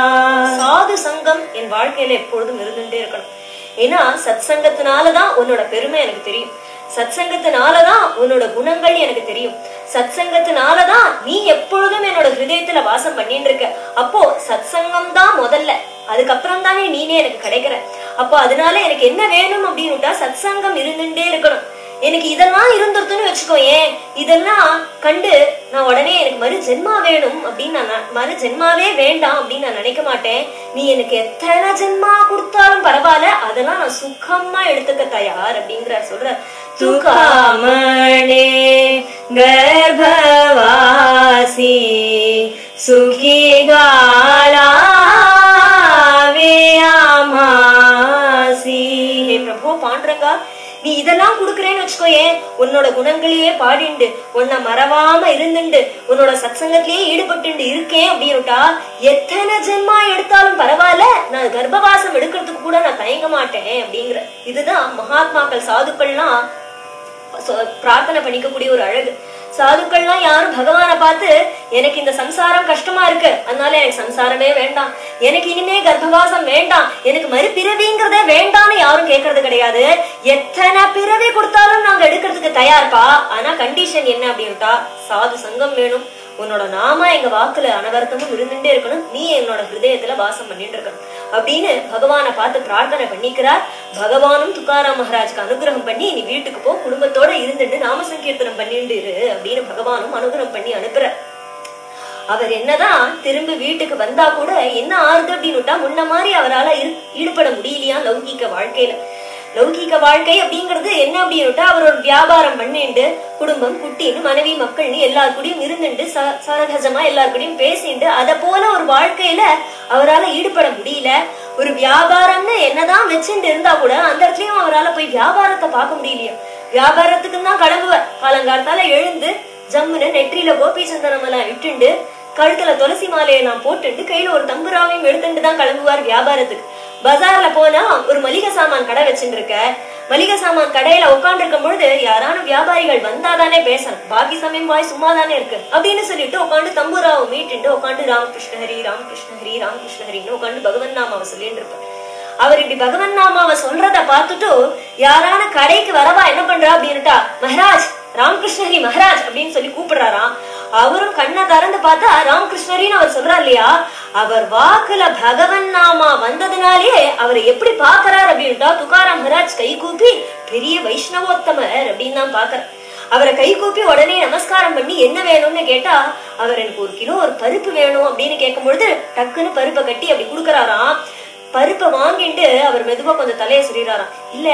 சாது சங்கம் என் வாழ்க்கையில எப்பொழுதும் இருந்துட்டே இருக்கணும். ஏன்னா சத் சங்கத்தினாலதான் உன்னோட பெருமை எனக்கு தெரியும். சத் சங்கத்தினாலதான் உன்னோட குணங்கள் எனக்கு தெரியும். சத் சங்கத்தினாலதான் நீ எப்பொழுதும் என்னோட ஹிருதயத்துல வாசம் பண்ணிட்டு இருக்க அப்போ சத் சங்கம் தான் முதல்ல. அதுக்கப்புறம் தானே நீனே எனக்கு கிடைக்கிற. அப்போ அதனால எனக்கு என்ன வேணும் அப்படின்னுட்டா சத் சங்கம் இருந்துட்டே இருக்கணும். எனக்கு இதெல்லாம் இருந்துருதுன்னு வச்சுக்கோ ஏன் இதெல்லாம் கண்டு நான் உடனே எனக்கு மறு ஜென்மா வேணும் அப்படின்னு நான் மறு ஜென்மாவே வேண்டாம் அப்படின்னு நான் நினைக்க மாட்டேன். நீ எனக்கு எத்தனை ஜென்மா கொடுத்தாலும் பரவாயில்ல அதெல்லாம் நான் சுகமா எடுத்துக்க தயார் அப்படிங்கிற சொல்ற துகாமணே கர்ப்பவாசி சுகி ஆமாசி. பிரபு பாண்டரங்கா நீ இதெல்லாம் குடுக்கறேன்னு வச்சுக்கோயேன். உன்னோட குணங்களையே பாடிண்டு உன்னை மறவாம இருந்துண்டு உன்னோட சத்சங்கத்திலேயே ஈடுபட்டு இருக்கேன் அப்படின்னுட்டா எத்தனை ஜென்மா எடுத்தாலும் பரவாயில்ல நான் கர்ப்பவாசம் எடுக்கிறதுக்கு கூட நான் தயங்க மாட்டேன் அப்படிங்கிற. இதுதான் மகாத்மாக்கள் சாதுக்கள்லாம் பிரார்த்தனை பண்ணிக்கக்கூடிய ஒரு அழகு. சாதுக்கள்லாம் யாரும் பகவானை பார்த்து எனக்கு இந்த சம்சாரம் கஷ்டமா இருக்கு அதனால எனக்கு சம்சாரமே வேண்டாம். எனக்கு இனிமே கர்ப்பவாசம் வேண்டாம். எனக்கு மறுபிறவிங்கிறதே வேண்டாம்னு யாரும் யாரும் கேட்கறது கிடையாது. எத்தனை பிறவி கொடுத்தாலும் நாங்க எடுக்கிறதுக்கு தயார்ப்பா? ஆனா கண்டிஷன் என்ன அப்படின்ட்டா சாது சங்கம் வேணும். உன்னோட நாமா எங்க வாக்குல அனவர்த்தமும் இருந்துட்டே இருக்கணும். நீ என்னோட ஹிருதயத்துல வாசம் பண்ணிட்டு இருக்கணும். அப்படின்னு பகவானை பார்த்து பிரார்த்தனை பண்ணிக்கிறார். பகவானும் துக்காராம் மகாராஜ்க்கு அனுகிரகம் பண்ணி நீ வீட்டுக்கு போ குடும்பத்தோட இருந்துட்டு நாம சங்கீர்த்தனம் பண்ணிட்டு இரு அப்படின்னு பகவானும் அனுகிரகம் பண்ணி அனுப்புற அவர் என்னதான் திரும்ப வீட்டுக்கு வந்தா கூட என்ன ஆறுது அப்படின்னுட்டா முன்ன மாதிரி அவரால இரு- ஈடுபட முடியலையா லௌகிக்க வாழ்க்கையில? லௌகீக வாழ்க்கை அப்படிங்கிறது என்ன அப்படின்னுட்டா அவர் ஒரு வியாபாரம் பண்ணிண்டு குடும்பம் குட்டின்னு மனைவி மக்கள்னு எல்லார் கூடயும் இருந்துட்டு ச- சரகஜமா எல்லார் கூடயும் பேசிண்டு அத போல ஒரு வாழ்க்கையில அவரால ஈடுபட முடியல. ஒரு வியாபாரம்னு என்னதான் வச்சுட்டு இருந்தா கூட அந்த இடத்துலயும் அவரால போய் வியாபாரத்தை பார்க்க முடியலையா. வியாபாரத்துக்கு தான் கிளம்புவார் காலங்காலத்தால எழுந்து ஜம்முன்னு நெற்றியில கோபி எல்லாம் இட்டுண்டு கழுத்துல துளசி மாலையை நான் போட்டுட்டு கையில ஒரு தம்புராவையும் எடுத்துட்டு தான் கிளம்புவார் வியாபாரத்துக்கு. பஜார்ல போனா ஒரு மளிகை சாமான் கடை வச்சுட்டு இருக்க மளிகை சாமான் கடையில உட்காந்துருக்கும் பொழுது யாரான வியாபாரிகள் வந்தாதானே பேசணும். பாக்கி சமயம் வாய் சும்மா தானே இருக்கு. அப்படின்னு சொல்லிட்டு உட்காந்து தம்புராவை மீட்டுண்டு உட்காந்து ராமகிருஷ்ண ஹரி ராமகிருஷ்ண ஹரி ராமகிருஷ்ண ஹரின்னு உட்காந்து பகவன் நாமாவை சொல்லிட்டு இருப்பார். அவர் இப்படி பகவன் நாமாவை சொல்றத பார்த்துட்டு யாரான கடைக்கு வரவா என்ன பண்றா அப்படின்னுட்டா மஹராஜ் ராமகிருஷ்ணஹரி மகாராஜ் அப்படின்னு சொல்லி கூப்பிடுறாராம். அவரும் கண்ணை திறந்து பார்த்தா ராமகிருஷ்ணரின்னு அவர் சொல்றார் இல்லையா? அவர் வாக்குல பகவன் நாமா வந்ததுனாலே அவர் எப்படி பாக்குறாரு அப்படின்ட்டா துகாராம் மகாராஜ் கை கூப்பி பெரிய வைஷ்ணவோத்தமர் அப்படின்னு தான் பாக்குறார் அவரை கை கூப்பி உடனே நமஸ்காரம் பண்ணி என்ன வேணும்னு கேட்டா அவர் எனக்கு ஒரு கிலோ ஒரு பருப்பு வேணும் அப்படின்னு கேட்கும் பொழுது டக்குன்னு பருப்பை கட்டி அப்படி கொடுக்குறாராம். பருப்பை வாங்கிட்டு அவர் மெதுவா கொஞ்சம் தலையை சொல்லிடுறாராம் இல்ல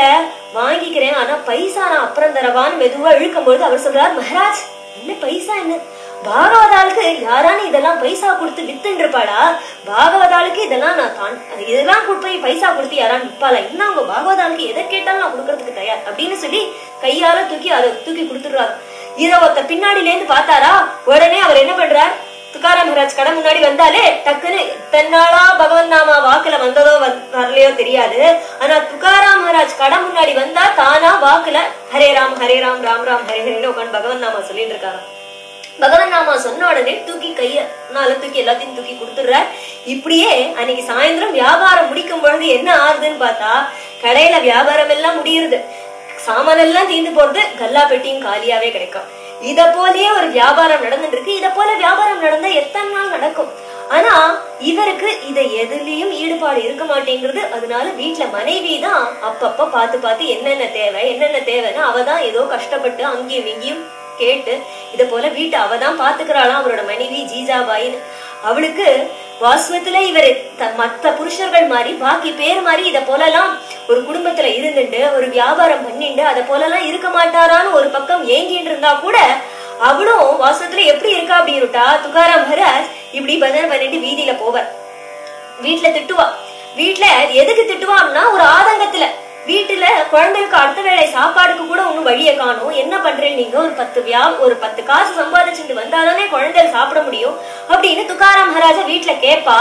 வாங்கிக்கிறேன் ஆனா பைசா நான் அப்புறம் தரவான்னு மெதுவா இழுக்கும் பொழுது அவர் சொல்றார் மகராஜ் என்ன பைசா என்ன? பாகவதாளுக்கு யாரானு இதெல்லாம் பைசா கொடுத்து வித்துன்னு இருப்பாளா பாகவதாளுக்கு இதெல்லாம் நான் தான் இதெல்லாம் கொடுப்பேன் போய் பைசா கொடுத்து யாரான்னு விற்பாளா? இன்னும் அவங்க பாகவதாளுக்கு எதை கேட்டாலும் நான் கொடுக்கறதுக்கு தயார்? அப்படின்னு சொல்லி கையால தூக்கி அதை தூக்கி கொடுத்துடுறாரு. இதை ஒருத்த பின்னாடியில இருந்து பார்த்தாரா? உடனே அவர் என்ன பண்றார்? துக்காராம் மகாராஜ் கடை முன்னாடி வந்தாலே டக்குன்னு தன்னாளா பகவன் நாமா வாக்குல வந்ததோ வந்- வரலையோ தெரியாது. ஆனா துக்காராம் மகாராஜ் கடை முன்னாடி வந்தா தானா வாக்குல ஹரே ராம் ஹரே ராம் ராம் ராம் ஹரே ஹரேன்னு உட்காந்து பகவன் நாமா சொல்லிட்டு இருக்காராம். பகவன் நாமா சொன்ன உடனே தூக்கி கைய நாலு தூக்கி எல்லாத்தையும் தூக்கி கொடுத்துடுற இப்படியே அன்னைக்கு சாயந்தரம் வியாபாரம் முடிக்கும் பொழுது என்ன ஆகுதுன்னு பார்த்தா கடையில வியாபாரம் எல்லாம் முடியுது சாமான் எல்லாம் தீந்து போறது கல்லா பெட்டியும் காலியாவே கிடைக்கும். இத போலயே ஒரு வியாபாரம் நடந்துட்டு இருக்கு இத போல வியாபாரம் நடந்தா எத்தனை நாள் நடக்கும்? ஆனா இவருக்கு இத எதுலயும் ஈடுபாடு இருக்க மாட்டேங்கிறது. அதனால வீட்டுல மனைவி தான் அப்பப்ப பார்த்து பார்த்து என்னென்ன தேவை என்னென்ன தேவைன்னு அவ தான் ஏதோ கஷ்டப்பட்டு அங்கேயும் இங்கேயும் கேட்டு இத போல வீட்டை அவ தான் பாத்துக்கிறாளாம் அவரோட மனைவி ஜீஜாபாயின்னு அவளுக்கு வாஸ்வத்துல இவர் மத்த புருஷர்கள் மாதிரி பாக்கி பேர் மாதிரி இத போலலாம் ஒரு குடும்பத்துல இருந்துட்டு ஒரு வியாபாரம் பண்ணிட்டு அத போலலாம் இருக்க மாட்டாரான்னு ஒரு பக்கம் ஏங்கிட்டு இருந்தா கூட அவளும் வாசத்துல எப்படி இருக்கா அப்படின்னுட்டா துகாராம் மகாராஜ் இப்படி பஜனை பண்ணிட்டு வீதியில போவார். வீட்டுல திட்டுவா. வீட்டுல எதுக்கு திட்டுவான்னா ஒரு ஆதங்கத்துல. வீட்டுல குழந்தைகளுக்கு அடுத்த வேலை சாப்பாடுக்கு கூட ஒண்ணு வழியை காணும். என்ன பண்றேன் நீங்க? ஒரு பத்து வியா ஒரு பத்து காசு சம்பாதிச்சுட்டு வந்தாதானே குழந்தைகள் சாப்பிட முடியும்? அப்படின்னு துக்காராம் மகாராஜா வீட்டுல கேப்பா.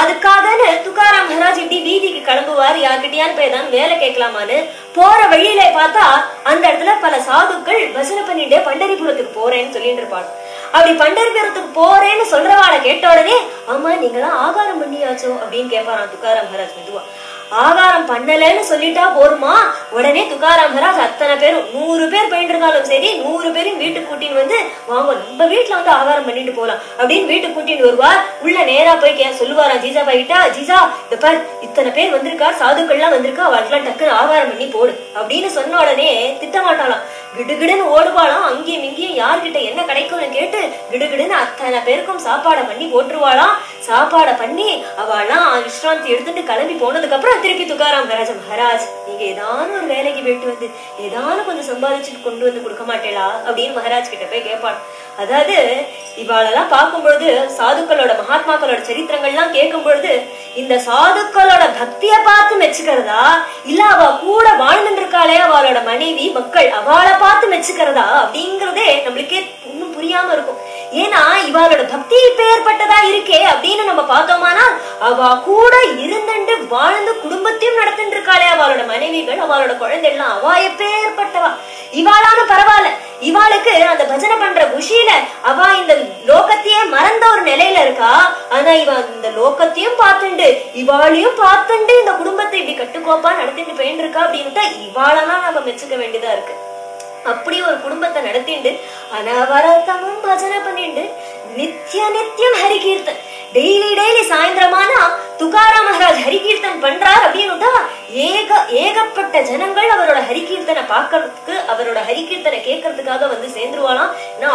அதுக்காகன்னு துக்காராம் மகாராஜ் இப்படி வீதிக்கு கிளம்புவார்? யார்கிட்டயான்னு போய் ஏதாவது வேலை கேட்கலாமான்னு போற வழியில பார்த்தா அந்த இடத்துல பல சாதுக்கள் பஜனை பண்ணிட்டு பண்டரிபுரத்துக்கு போறேன்னு சொல்லிட்டு இருப்பாங்க. அப்படி பண்டரிபுரத்துக்கு போறேன்னு சொல்றவாளை கேட்ட உடனே ஆமா நீங்களாம் ஆகாரம் பண்ணியாச்சோ? அப்படின்னு கேட்பாராம் துக்காராம் மகாராஜ் மெதுவா. ஆகாரம் பண்ணலன்னு சொல்லிட்டா போருமா? உடனே துகாராம் மகாராஜ் அத்தனை பேரும் நூறு பேர் போயிட்டு இருந்தாலும் சரி நூறு பேரும் வீட்டுக்கு கூட்டின்னு வந்து வாங்க நம்ம வீட்டுல வந்து ஆகாரம் பண்ணிட்டு போலாம். அப்படின்னு வீட்டுக்கு கூட்டின்னு வருவார். உள்ள நேரா போய் கே சொல்லுவாராம் ஜீஜா கிட்ட? ஜீஜா இந்த பார் இத்தனை பேர் வந்திருக்கா? சாதுக்கள்லாம் வந்திருக்கா? அவளுக்குலாம் டக்குன்னு ஆகாரம் பண்ணி போடு. அப்படின்னு சொன்ன உடனே திட்டமாட்டாலாம் கிடுகிடுன்னு ஓடுவாளாம். அங்கேயும் இங்கேயும் யார்கிட்ட என்ன கிடைக்கும்னு கேட்டு கிடுகிடுன்னு அத்தனை பேருக்கும் சாப்பாடை பண்ணி போட்டுருவாளாம். சாப்பாடை பண்ணி அவளாம் விஸ்ராந்தி எடுத்துட்டு கிளம்பி போனதுக்கு அப்புறம் திருப்பி துக்காராம் மகாராஜ் மகாராஜ் நீங்க ஏதானும் ஒரு வேலைக்கு போயிட்டு வந்து ஏதானும் கொஞ்சம் சம்பாதிச்சுட்டு கொண்டு வந்து கொடுக்க மாட்டேளா? அப்படின்னு மகாராஜ் கிட்ட போய் கேட்பாள் அதாவது இவாளெல்லாம் பார்க்கும்பொழுது சாதுக்களோட மகாத்மாக்களோட சரித்திரங்கள்லாம் கேட்கும் பொழுது இந்த சாதுக்களோட பக்தியை பார்த்து மெச்சுக்கிறதா? இல்ல அவ கூட வாழ்ந்துட்டு இருக்காளே அவளோட மனைவி மக்கள் அவளை பார்த்து மெச்சுக்கிறதா அப்படிங்கறதே நம்மளுக்கே இன்னும் புரியாம இருக்கும். ஏன்னா இவாளோட பக்தி பெயர்பட்டதா இருக்கே அப்படின்னு நம்ம பார்த்தோமானா அவ கூட இருந்துட்டு வாழ்ந்து குடும்பத்தையும் நடத்திட்டு இருக்காளே அவளோட மனைவிகள் அவளோட குழந்தைகள்லாம். அவ எப்பேற்பட்டவா இவாளான பரவாயில்ல. இவாளுக்கு அந்த பஜனை பண்ற குஷியில அவ இந்த லோகத்தையே மறந்த ஒரு நிலையில இருக்கா. ஆனா இவ இந்த லோகத்தையும் பார்த்துண்டு இவாளையும் பார்த்துண்டு இந்த குடும்பத்தை இப்படி கட்டுக்கோப்பா நடத்திட்டு போயிட்டு இருக்கா அப்படின்னுட்டா இவாளெல்லாம் நம்ம மெச்சுக்க வேண்டியதா இருக்கு. அப்படி ஒரு குடும்பத்தை நடத்திண்டு அனவரத்தமும் பஜனை பண்ணிண்டு நித்திய நித்தியம் ஹரிகீர்த்தன். டெய்லி டெய்லி சாயந்தரமானா துகாரா மகாராஜ் ஹரிகீர்த்தன் பண்றார் அப்படின்னுட்டா ஏக ஏகப்பட்ட ஜனங்கள் அவரோட ஹரிகீர்த்தனை பார்க்கறதுக்கு அவரோட ஹரிகீர்த்தனை கேட்கறதுக்காக வந்து சேர்ந்துருவாளாம். ஏன்னா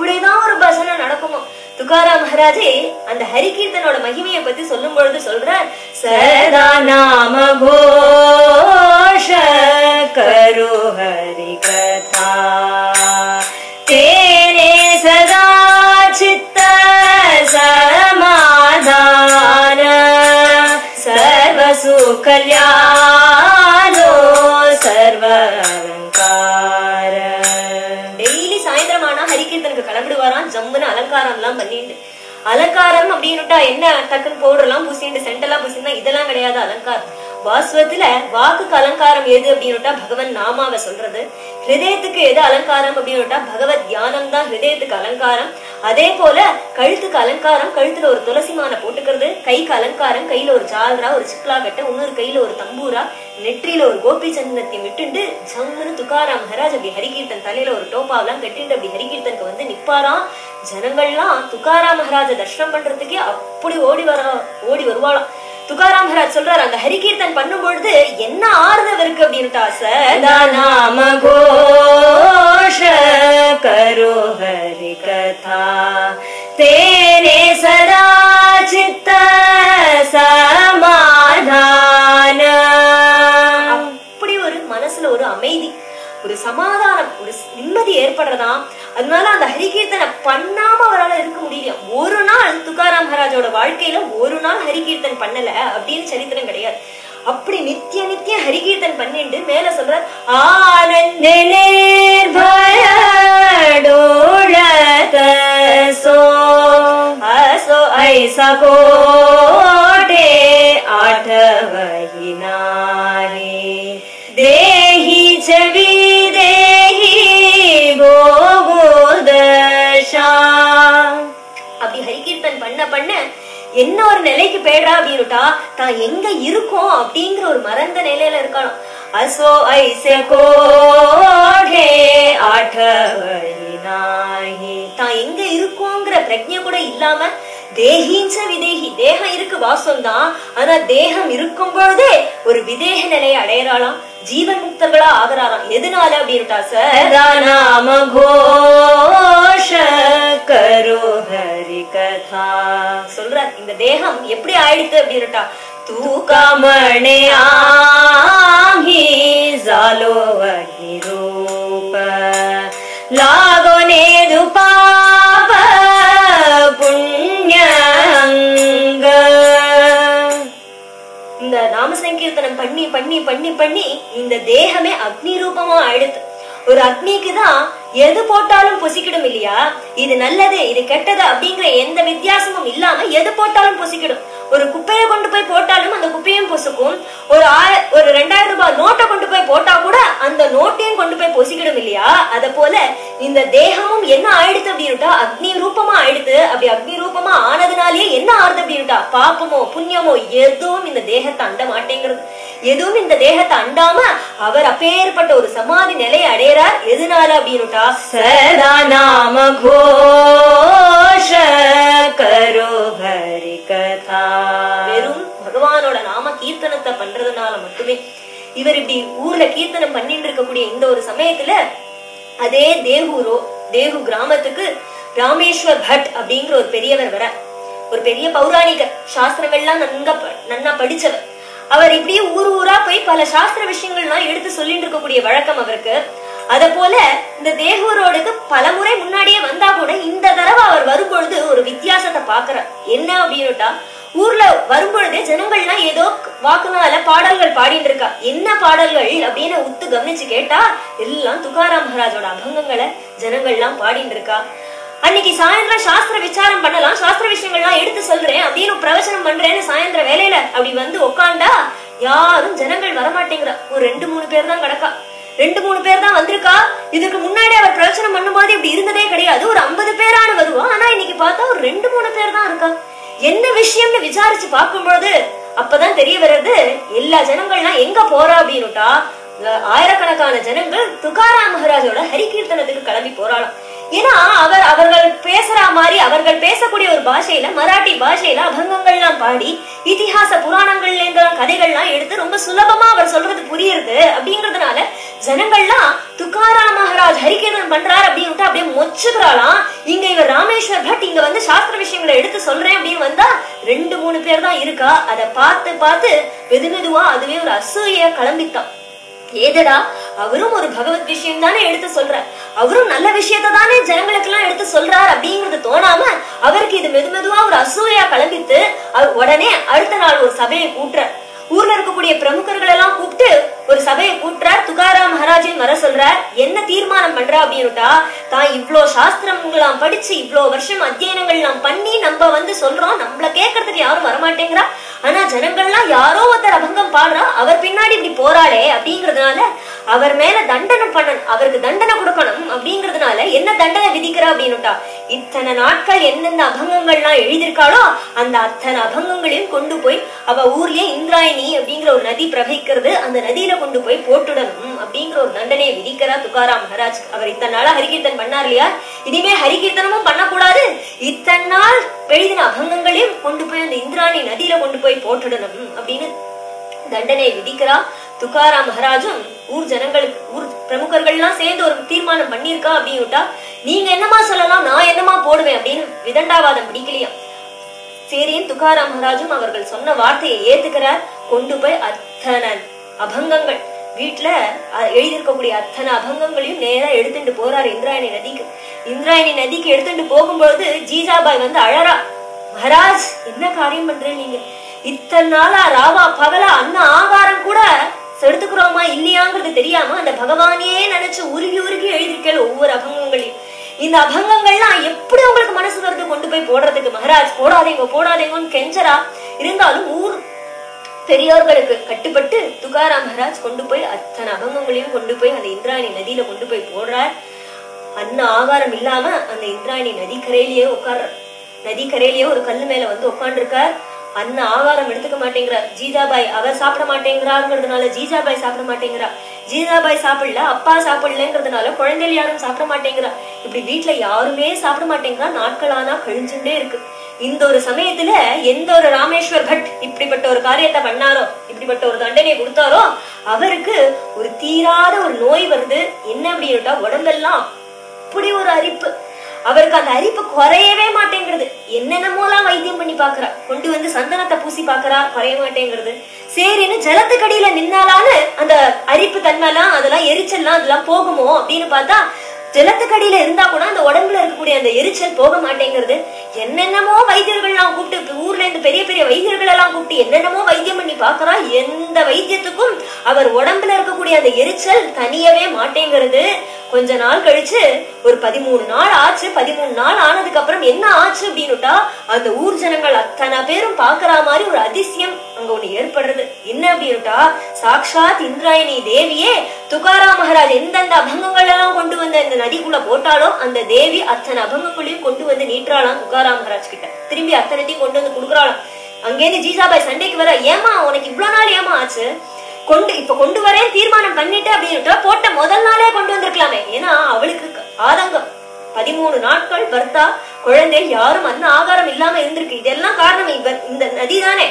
அப்படிதான் ஒரு பஜனை நடக்குமா? துகாரா மகாராஜே அந்த ஹரிகீர்த்தனோட மகிமையை பத்தி சொல்லும் பொழுது சொல்றார் சதா நாம கோஷ கரு ஹரி கதா தேனே சதா சித்த சமாதான சர்வசு கல்யாணோ சர்வ ஜம்முன்னு அலங்காரம் எல்லாம் பண்ணிட்டு அலங்காரம் அப்படின்னுட்டா என்ன டக்குன்னு பவுடர் எல்லாம் பூசிட்டு சென்டெல்லாம் பூசினா இதெல்லாம் கிடையாது அலங்காரம். வாஸ்வத்துல வாக்குக்கு அலங்காரம் எது அப்படின்னுட்டா பகவன் நாமாவை சொல்றது. ஹிருதயத்துக்கு எது அலங்காரம் அப்படின்னுட்டா பகவத் தியானம் தான் ஹிருதயத்துக்கு அலங்காரம். அதே போல கழுத்துக்கு அலங்காரம் கழுத்துல ஒரு துளசி மாலை போட்டுக்கிறது கைக்கு அலங்காரம் கையில ஒரு ஜால்ரா ஒரு சிக்லா கட்ட இன்னொரு கையில ஒரு தம்பூரா நெற்றியில ஒரு கோபி சந்தனத்தை விட்டுண்டு ஜம்முன்னு துக்காராம் மகாராஜ் அப்படி ஹரிகீர்த்தன் தலையில ஒரு டோப்பாவெல்லாம் கட்டிட்டு அப்படி ஹரிகீர்த்தனுக்கு வந்து நிப்பாராம். ஜனங்கள்லாம் துகாராம் மகாராஜ தர்ஷனம் பண்றதுக்கே அப்படி ஓடி வர ஓடி வருவாளாம். துகாராம் மகாராஜ் சொல்றாரு அந்த ஹரிகீர்த்தன் பண்ணும் பொழுது என்ன ஆறுதல் இருக்கு அப்படின்ட்டா சதா நாம கோஷ கரு ஹரி கதா தேனே சதா சித்த சமாதான. அப்படி ஒரு மனசுல ஒரு அமைதி ஒரு சமாதானம் ஒரு நிம்மதி ஏற்படுறதாம் அதனால அந்த ஹரிகீர்த்தனை பண்ணாம அவரால் இருக்க முடியல. ஒரு நாள் துகாராம் மகாராஜோட வாழ்க்கையில ஒரு நாள் ஹரிகீர்த்தன் பண்ணல அப்படின்னு சரித்திரம் கிடையாது. அப்படி நித்திய நித்திய ஹரிகீர்த்தன் பண்ணிட்டு மேல சொல்ற ஆனந்த நேர்பயடோழக சோ அசோ ஐசகோ என்ன ஒரு நிலைக்கு போயிடுறா அப்படின்னுட்டா தான் எங்க இருக்கோம்? அப்படிங்கிற ஒரு மறந்த நிலையில இருக்கானோ அசோ ஐசே கோடே ஆட்டவழி நாயி தான் எங்க இருக்கோங்கிற பிரஜை கூட இல்லாம தேகிஞ்ச விதேகி. தேகம் இருக்கு வாசம் தான் ஆனா தேகம் இருக்கும் பொழுதே ஒரு விதேக நிலையை அடையறாளாம். ஜீவன் முக்தர்களா ஆகிறாராம். எதனால அப்படின்ட்டா சதா நாம கோஷ கரு ஹரி கதா சொல்றார் இந்த தேகம் எப்படி ஆயிடுத்து அப்படின்னுட்டா தூக்காமணே ஆஹி ஜாலோ ரூப. லாகோ நேது பாப பண்ணி பண்ணி பண்ணி பண்ணி இந்த தேகமே அக்னி ரூபமா ஆயிடுது. ஒரு அக்னிக்கு தான் எது போட்டாலும் பொசிக்கிடும் இல்லையா? இது நல்லது இது கெட்டது அப்படிங்கிற எந்த வித்தியாசமும் இல்லாம எது போட்டாலும் பொசிக்கிடும். ஒரு குப்பையை கொண்டு போய் போட்டாலும் அந்த குப்பையும் பொசுக்கும். ஒரு ஆய- ஒரு ரெண்டாயிரம் ரூபாய் நோட்டை கொண்டு போய் போட்டா கூட அந்த நோட்டையும் கொண்டு போய் பொசிக்கிடும் இல்லையா? அத போல இந்த தேகமும் என்ன ஆயிடுது அப்படின்னுட்டா அக்னி ரூபமா ஆயிடுது. அப்படி அக்னி ரூபமா ஆனதுனாலேயே என்ன ஆறுது அப்படின்னுட்டா பாப்பமோ புண்ணியமோ எதுவும் இந்த தேகத்தை அண்ட மாட்டேங்கிறது. எதுவும் இந்த தேகத்தை அண்டாம அவர் அப்பேற்பட்ட ஒரு சமாதி நிலையை அடையிறார். எதுனால அப்படின்னுட்டா சதா நாம கோஷ கரோ ஹரி கதா. வெறும் பகவானோட நாம கீர்த்தனத்தை பண்றதுனால மட்டுமே இவர் இப்படி ஊர்ல கீர்த்தனம் பண்ணிட்டு இருக்கக்கூடிய இந்த ஒரு சமயத்துல அதே தேகுரோ தேகு கிராமத்துக்கு ராமேஸ்வர் பட் அப்படிங்கிற ஒரு பெரியவர் வர ஒரு பெரிய பௌராணிகர் சாஸ்திரங்கள்லாம் நன்க ப- நன்னா படிச்சவர். அவர் இப்படியே ஊர் ஊரா போய் பல சாஸ்திர விஷயங்கள்லாம் எடுத்து சொல்லிட்டு இருக்கக்கூடிய வழக்கம் அவருக்கு. அத போல இந்த தேகூரோடுக்கு பல முறை முன்னாடியே வந்தா கூட இந்த தடவை அவர் வரும்பொழுது ஒரு வித்தியாசத்தை பாக்குறார் என்ன அப்படின்னுட்டா ஊர்ல வரும்பொழுதே ஜனங்கள்லாம் ஏதோ வாக்குனால பாடல்கள் பாடிட்டு இருக்கா என்ன பாடல்கள் அப்படின்னு உத்து கவனிச்சு கேட்டா எல்லாம் துகாராம் மகாராஜோட அபங்கங்களை ஜனங்கள்லாம் பாடிட்டு இருக்கா அன்னைக்கு சாயந்தரம் சாஸ்திர விசாரம் பண்ணலாம் சாஸ்திர விஷயங்கள்லாம் எடுத்து சொல்றேன் அப்படின்னு பிரவச்சனம் பண்றேன்னு சாயந்தர வேலையில அப்படி வந்து உக்காண்டா யாரும் ஜனங்கள் வரமாட்டேங்கிறா. ஒரு ரெண்டு மூணு பேர் தான் கிடக்கா. ரெண்டு மூணு பேர் தான் வந்திருக்கா. இதுக்கு முன்னாடி அவர் பிரவச்சனம் பண்ணும்போது இப்படி இருந்ததே கிடையாது. ஒரு ஐம்பது பேரான வருவா ஆனா இன்னைக்கு பார்த்தா ஒரு ரெண்டு மூணு பேர் தான் இருக்கா. என்ன விஷயம்னு விசாரிச்சு பார்க்கும்போது அப்பதான் தெரிய வர்றது எல்லா ஜனங்கள்லாம் எங்க போறா அப்படின்னுட்டா ஆயிரக்கணக்கான ஜனங்கள் துகாராம் மகாராஜோட ஹரிகீர்த்தனத்துக்கு கிளம்பி போறாளாம். ஏன்னா அவர் அவர்கள் பேசுற மாதிரி அவர்கள் பேசக்கூடிய ஒரு பாஷையில மராட்டி பாஷையில அபங்கங்கள்லாம் பாடி இதிகாச புராணங்கள்ல இருந்த கதைகள்லாம் எடுத்து ரொம்ப சுலபமா அவர் சொல்றது புரியுது அப்படிங்கறதுனால ஜனங்கள்லாம் துகாராம் மகாராஜ் ஹரிகேதன் பண்றாரு அப்படின்ட்டு அப்படியே மொச்சுக்கிறாளாம். இங்க இவர் ராமேஸ்வர் பட் இங்க வந்து சாஸ்திர விஷயங்களை எடுத்து சொல்றேன் அப்படின்னு வந்தா ரெண்டு மூணு பேர் தான் இருக்கா. அதை பார்த்து பார்த்து வெது மெதுவா அதுவே ஒரு அசூய கிளம்பித்தான் ஏதடா அவரும் ஒரு பகவத் விஷயம் தானே எடுத்து சொல்றார். அவரும் நல்ல விஷயத்தை தானே ஜனங்களுக்கு எல்லாம் எடுத்து சொல்றார் அப்படிங்கறது தோணாம அவருக்கு இது மெது மெதுவா ஒரு அசூயா கலந்தித்து அவர் உடனே அடுத்த நாள் ஒரு சபையை கூட்டுறார். ஊர்ல இருக்கக்கூடிய பிரமுகர்கள் எல்லாம் கூப்பிட்டு ஒரு சபையை கூட்டுறார். துகாராம் மகாராஜின் வர சொல்றார். என்ன தீர்மானம் பண்றா? அப்படின்னுட்டா தான் இவ்ளோ சாஸ்திரங்களாம் படிச்சு இவ்ளோ வருஷம் அத்தியனங்கள்லாம் பண்ணி நம்ம வந்து சொல்றோம். நம்மள கேட்கறதுக்கு யாரும் வரமாட்டேங்கிறா. ஆனா ஜனங்கள்லாம் யாரோ ஒருத்தர் அபங்கம் பாடுறா. அவர் பின்னாடி இப்படி போறாளே அப்படிங்கறதுனால அவர் மேல தண்டனை பண்ணணும். அவருக்கு தண்டனை கொடுக்கணும் அப்படிங்கறதுனால என்ன தண்டனை விதிக்கிறா? அப்படின்னுட்டா இத்தனை நாட்கள் என்னென்ன அபங்கங்கள்லாம் எழுதியிருக்காளோ அந்த அத்தனை அபங்கங்களையும் கொண்டு போய் அவ ஊர்லயே இந்திராயணி அப்படிங்கிற ஒரு நதி பிரவகிக்கிறது அந்த நதியில கொண்டு போய் போட்டுடணும் அப்படிங்கிற ஒரு தண்டனையை விதிக்கிறா துகாராம் மகாராஜ். அவர் இத்தனை நாளா ஹரிகீர்த்தன் பண்ணார் இல்லையா? இனிமே ஹரிகீர்த்தனமும் பண்ணக்கூடாது. இத்தனை நாள் எழுதின அபங்கங்களையும் கொண்டு போய் அந்த இந்திராணி நதியில கொண்டு போய் போட்டுடணும் அப்படின்னு தண்டனையை விதிக்கிறா துகாராம் மகாராஜும் ஊர் ஜனங்களுக்கு ஊர் பிரமுகர்கள்லாம் சேர்ந்து ஒரு தீர்மானம் பண்ணியிருக்கா அப்படின்னு விட்டா நீங்க என்னமா சொல்லலாம்? நான் என்னமா போடுவேன்? அப்படின்னு விதண்டாவாதம் பிடிக்கலையா? சரின்னு துகாராம் மகாராஜும் அவர்கள் சொன்ன வார்த்தையை ஏத்துக்கிறார். கொண்டு போய் அத்தனை அபங்கங்கள். வீட்டுல எழுதியிருக்கக்கூடிய அத்தனை அபங்கங்களையும் நேரா எடுத்துட்டு போறாரு இந்திராயணி நதிக்கு. இந்திராயணி நதிக்கு எடுத்துட்டு போகும்பொழுது ஜீஜாபாய் வந்து அழறா. மகாராஜ் என்ன காரியம் பண்றேன் நீங்க? இத்தனை நாளா ராவா பகலா அன்ன ஆகாரம் கூட எடுத்துக்கிறோமா இல்லையாங்கிறது தெரியாம அந்த பகவானையே நினைச்சு உருகி உருகி எழுதியிருக்கேன் ஒவ்வொரு அபங்கங்களையும். இந்த அபங்கங்கள்லாம் எப்படி உங்களுக்கு மனசு வருது? கொண்டு போய் போடுறதுக்கு. மகாராஜ் போடாதீங்க போடாதீங்கன்னு கெஞ்சரா இருந்தாலும் ஊர் பெரியோர்களுக்கு கட்டுப்பட்டு துகாராம் மகாராஜ் கொண்டு போய் அத்தனை அகங்கங்களையும் கொண்டு போய் அந்த இந்திராணி நதியில கொண்டு போய் போடுறார். அன்ன ஆகாரம் இல்லாம அந்த இந்திராணி நதிக்கரையிலேயே உட்கார் நதிக்கரையிலேயே ஒரு கல்லு மேல வந்து உட்காந்துருக்கார் அன்ன ஆகாரம் எடுத்துக்க மாட்டேங்கிறார். ஜீஜாபாய் அவர் சாப்பிட மாட்டேங்கிறாருங்கிறதுனால ஜீஜாபாய் சாப்பிட மாட்டேங்கிறா. ஜீஜாபாய் சாப்பிடல அப்பா சாப்பிடலங்கிறதுனால குழந்தைகள் யாரும் சாப்பிட மாட்டேங்கிறா. இப்படி வீட்டுல யாருமே சாப்பிட மாட்டேங்கிறா. நாட்கள் ஆனா கழிஞ்சுட்டே இருக்கு. இந்த ஒரு சமயத்துல எந்த ஒரு ராமேஸ்வர் பட் இப்படிப்பட்ட ஒரு காரியத்தை பண்ணாரோ இப்படிப்பட்ட ஒரு தண்டனையை கொடுத்தாரோ அவருக்கு ஒரு தீராத ஒரு நோய் வருது என்ன அப்படின்னுட்டா உடம்பெல்லாம் அப்படி ஒரு அரிப்பு. அவருக்கு அந்த அரிப்பு குறையவே மாட்டேங்கிறது. என்னென்னமோலாம் வைத்தியம் பண்ணி பாக்குறா கொண்டு வந்து சந்தனத்தை பூசி பாக்குறா குறைய மாட்டேங்கிறது. சரின்னு ஜலத்துக்கடியில நின்னாலான்னு அந்த அரிப்பு தன்மைலாம் அதெல்லாம் எரிச்சல்லாம் அதெல்லாம் போகுமோ அப்படின்னு பார்த்தா ஜலத்துக்கடியில இருந்தா கூட அந்த உடம்புல இருக்கக்கூடிய அந்த எரிச்சல் போக மாட்டேங்கிறது. என்னென்னமோ வைத்தியர்கள்லாம் கூப்பிட்டு ஊர்ல இருந்து பெரிய பெரிய வைத்தியர்கள் எல்லாம் கூப்பிட்டு என்னென்னமோ வைத்தியம் பண்ணி பாக்குறா எந்த வைத்தியத்துக்கும் அவர் உடம்புல இருக்கக்கூடிய அந்த எரிச்சல் தனியவே மாட்டேங்கிறது. கொஞ்ச நாள் கழிச்சு ஒரு பதிமூணு நாள் ஆச்சு பதிமூணு நாள் ஆனதுக்கு அப்புறம் என்ன ஆச்சு அப்படின்னுட்டா அந்த ஊர் ஜனங்கள் அத்தனை பேரும் பாக்குற மாதிரி ஒரு அதிசயம். அங்க ஒண்ணு ஏற்படுறது. என்ன அப்படின்னுட்டா சாக்ஷாத் இந்திராயணி தேவியே துகாராம் மகாராஜ் எந்தெந்த அபங்கங்கள் எல்லாம் கொண்டு வந்து இந்த நதிக்குள்ள போட்டாலோ அந்த தேவி அத்தனை அபங்கங்களையும் கொண்டு வந்து நீட்டுறாளாம் துகாராம் மகாராஜ் கிட்ட. திரும்பி அத்தனைத்தையும் கொண்டு வந்து கொடுக்குறாளாம். அங்கேருந்து ஜீசாபாய் சண்டைக்கு வர ஏமா உனக்கு இவ்வளவு நாள் ஏமா ஆச்சு? கொண்டு இப்ப கொண்டு வரேன் தீர்மானம் பண்ணிட்டு அப்படின்னுட்டா போட்ட முதல் நாளே கொண்டு வந்திருக்கலாமே. ஏன்னா அவளுக்கு ஆதங்கம். பதிமூணு நாட்கள் பர்த்தா குழந்தை யாரும் அந்த ஆகாரம் இல்லாம இருந்திருக்கு. இதெல்லாம் காரணம் இவர் இந்த நதி தானே.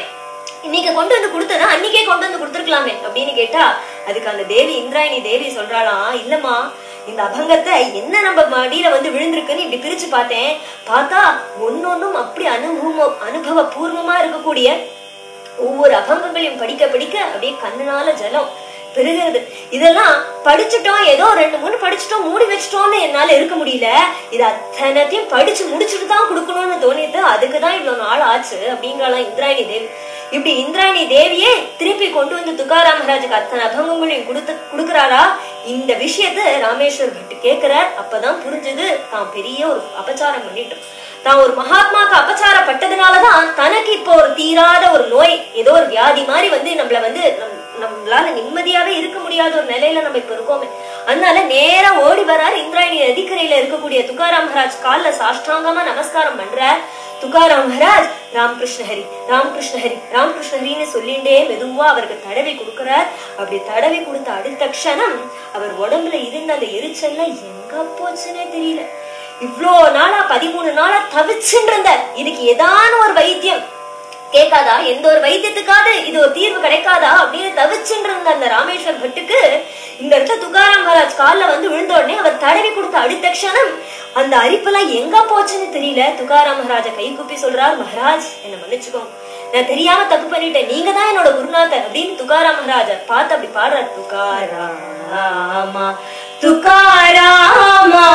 இன்னைக்கு கொண்டு வந்து கொடுத்தனா அன்னைக்கே கொண்டு வந்து கொடுத்துருக்கலாமே அப்படின்னு கேட்டா அதுக்கு அந்த தேவி இந்திராயணி தேவி சொல்றாளாம் இல்லம்மா இந்த அபங்கத்தை என்ன நம்ம மடியில வந்து விழுந்திருக்குன்னு இப்படி பிரிச்சு பார்த்தேன். பார்த்தா ஒன்னொன்னும் அப்படி அனுபவம் அனுபவ பூர்வமா இருக்கக்கூடிய ஒவ்வொரு அபங்கங்களையும் படிக்க படிக்க அப்படியே கண்ணுனால ஜலம் பெருகிறது. இதெல்லாம் படிச்சுட்டோம் ஏதோ ரெண்டு மூணு படிச்சுட்டோம் மூடி வச்சுட்டோம்னு என்னால இருக்க முடியல. இது அத்தனைத்தையும் படிச்சு முடிச்சுட்டு தான் கொடுக்கணும்னு தோணிட்டு அதுக்கு தான் இவ்வளவு நாள் ஆச்சு அப்படிங்கிறாளாம் இந்திராயணி தேவி. இப்படி இந்திராணி தேவியே திருப்பி கொண்டு வந்து துகாராம் மகாராஜுக்கு அத்தனை அபங்கங்களையும் கொடுத்து கொடுக்கறாரா இந்த விஷயத்த ராமேஸ்வர் பட்டு கேக்குறார் அப்பதான் புரிஞ்சது தான் பெரிய ஒரு அபச்சாரம் பண்ணிட்டோம் தான் ஒரு மகாத்மாக்கு அபச்சாரப்பட்டதுனாலதான் தனக்கு இப்போ ஒரு தீராத ஒரு நோய் ஏதோ ஒரு வியாதி மாதிரி வந்து நம்மள வந்து நம்மளால நிம்மதியாவே இருக்க முடியாத ஒரு நிலையில நம்ம இப்ப இருக்கோமே. அதனால நேரா ஓடி வராரு இந்திராயணி நதிக்கரையில இருக்கக்கூடிய துகாராம் மகாராஜ் கால்ல சாஷ்டாங்கமா நமஸ்காரம் பண்றார். துகாராம் மகாராஜ் ராமகிருஷ்ண ஹரி ராமகிருஷ்ண ஹரி ராமகிருஷ்ண ஹரின்னு சொல்லிண்டே மெதுவா அவருக்கு தடவி கொடுக்கிறார். அப்படி தடவி கொடுத்த அடுத்த க்ஷணம் அவர் உடம்புல இருந்த அந்த எரிச்சல்லாம் எங்க போச்சுன்னே தெரியல. இவ்வளோ நாளா பதிமூணு நாளா தவிச்சுட்டு இருந்தார். இதுக்கு ஏதான ஒரு வைத்தியம். கேட்காதா? எந்த ஒரு வைத்தியத்துக்காவது இது ஒரு தீர்வு கிடைக்காதா? அப்படின்னு தவிச்சுட்டு இருந்த அந்த ராமேஸ்வர் பட்டுக்கு இந்த இடத்துல துகாராம் மகாராஜ் கால்ல வந்து விழுந்த உடனே அவர் தடவி கொடுத்த அடுத்த க்ஷணம் அந்த அரிப்பெல்லாம் எங்க போச்சுன்னு தெரியல. துகாராம் மகாராஜ கை கூப்பி சொல்றார் மகாராஜ் என்ன மன்னிச்சுக்கோங்க நான் தெரியாம தப்பு பண்ணிட்டேன். நீங்க தான் என்னோட குருநாதர் அப்படின்னு துகாராம் மகாராஜ பார்த்து அப்படி பாடுறார். துகாராமா துகாராமா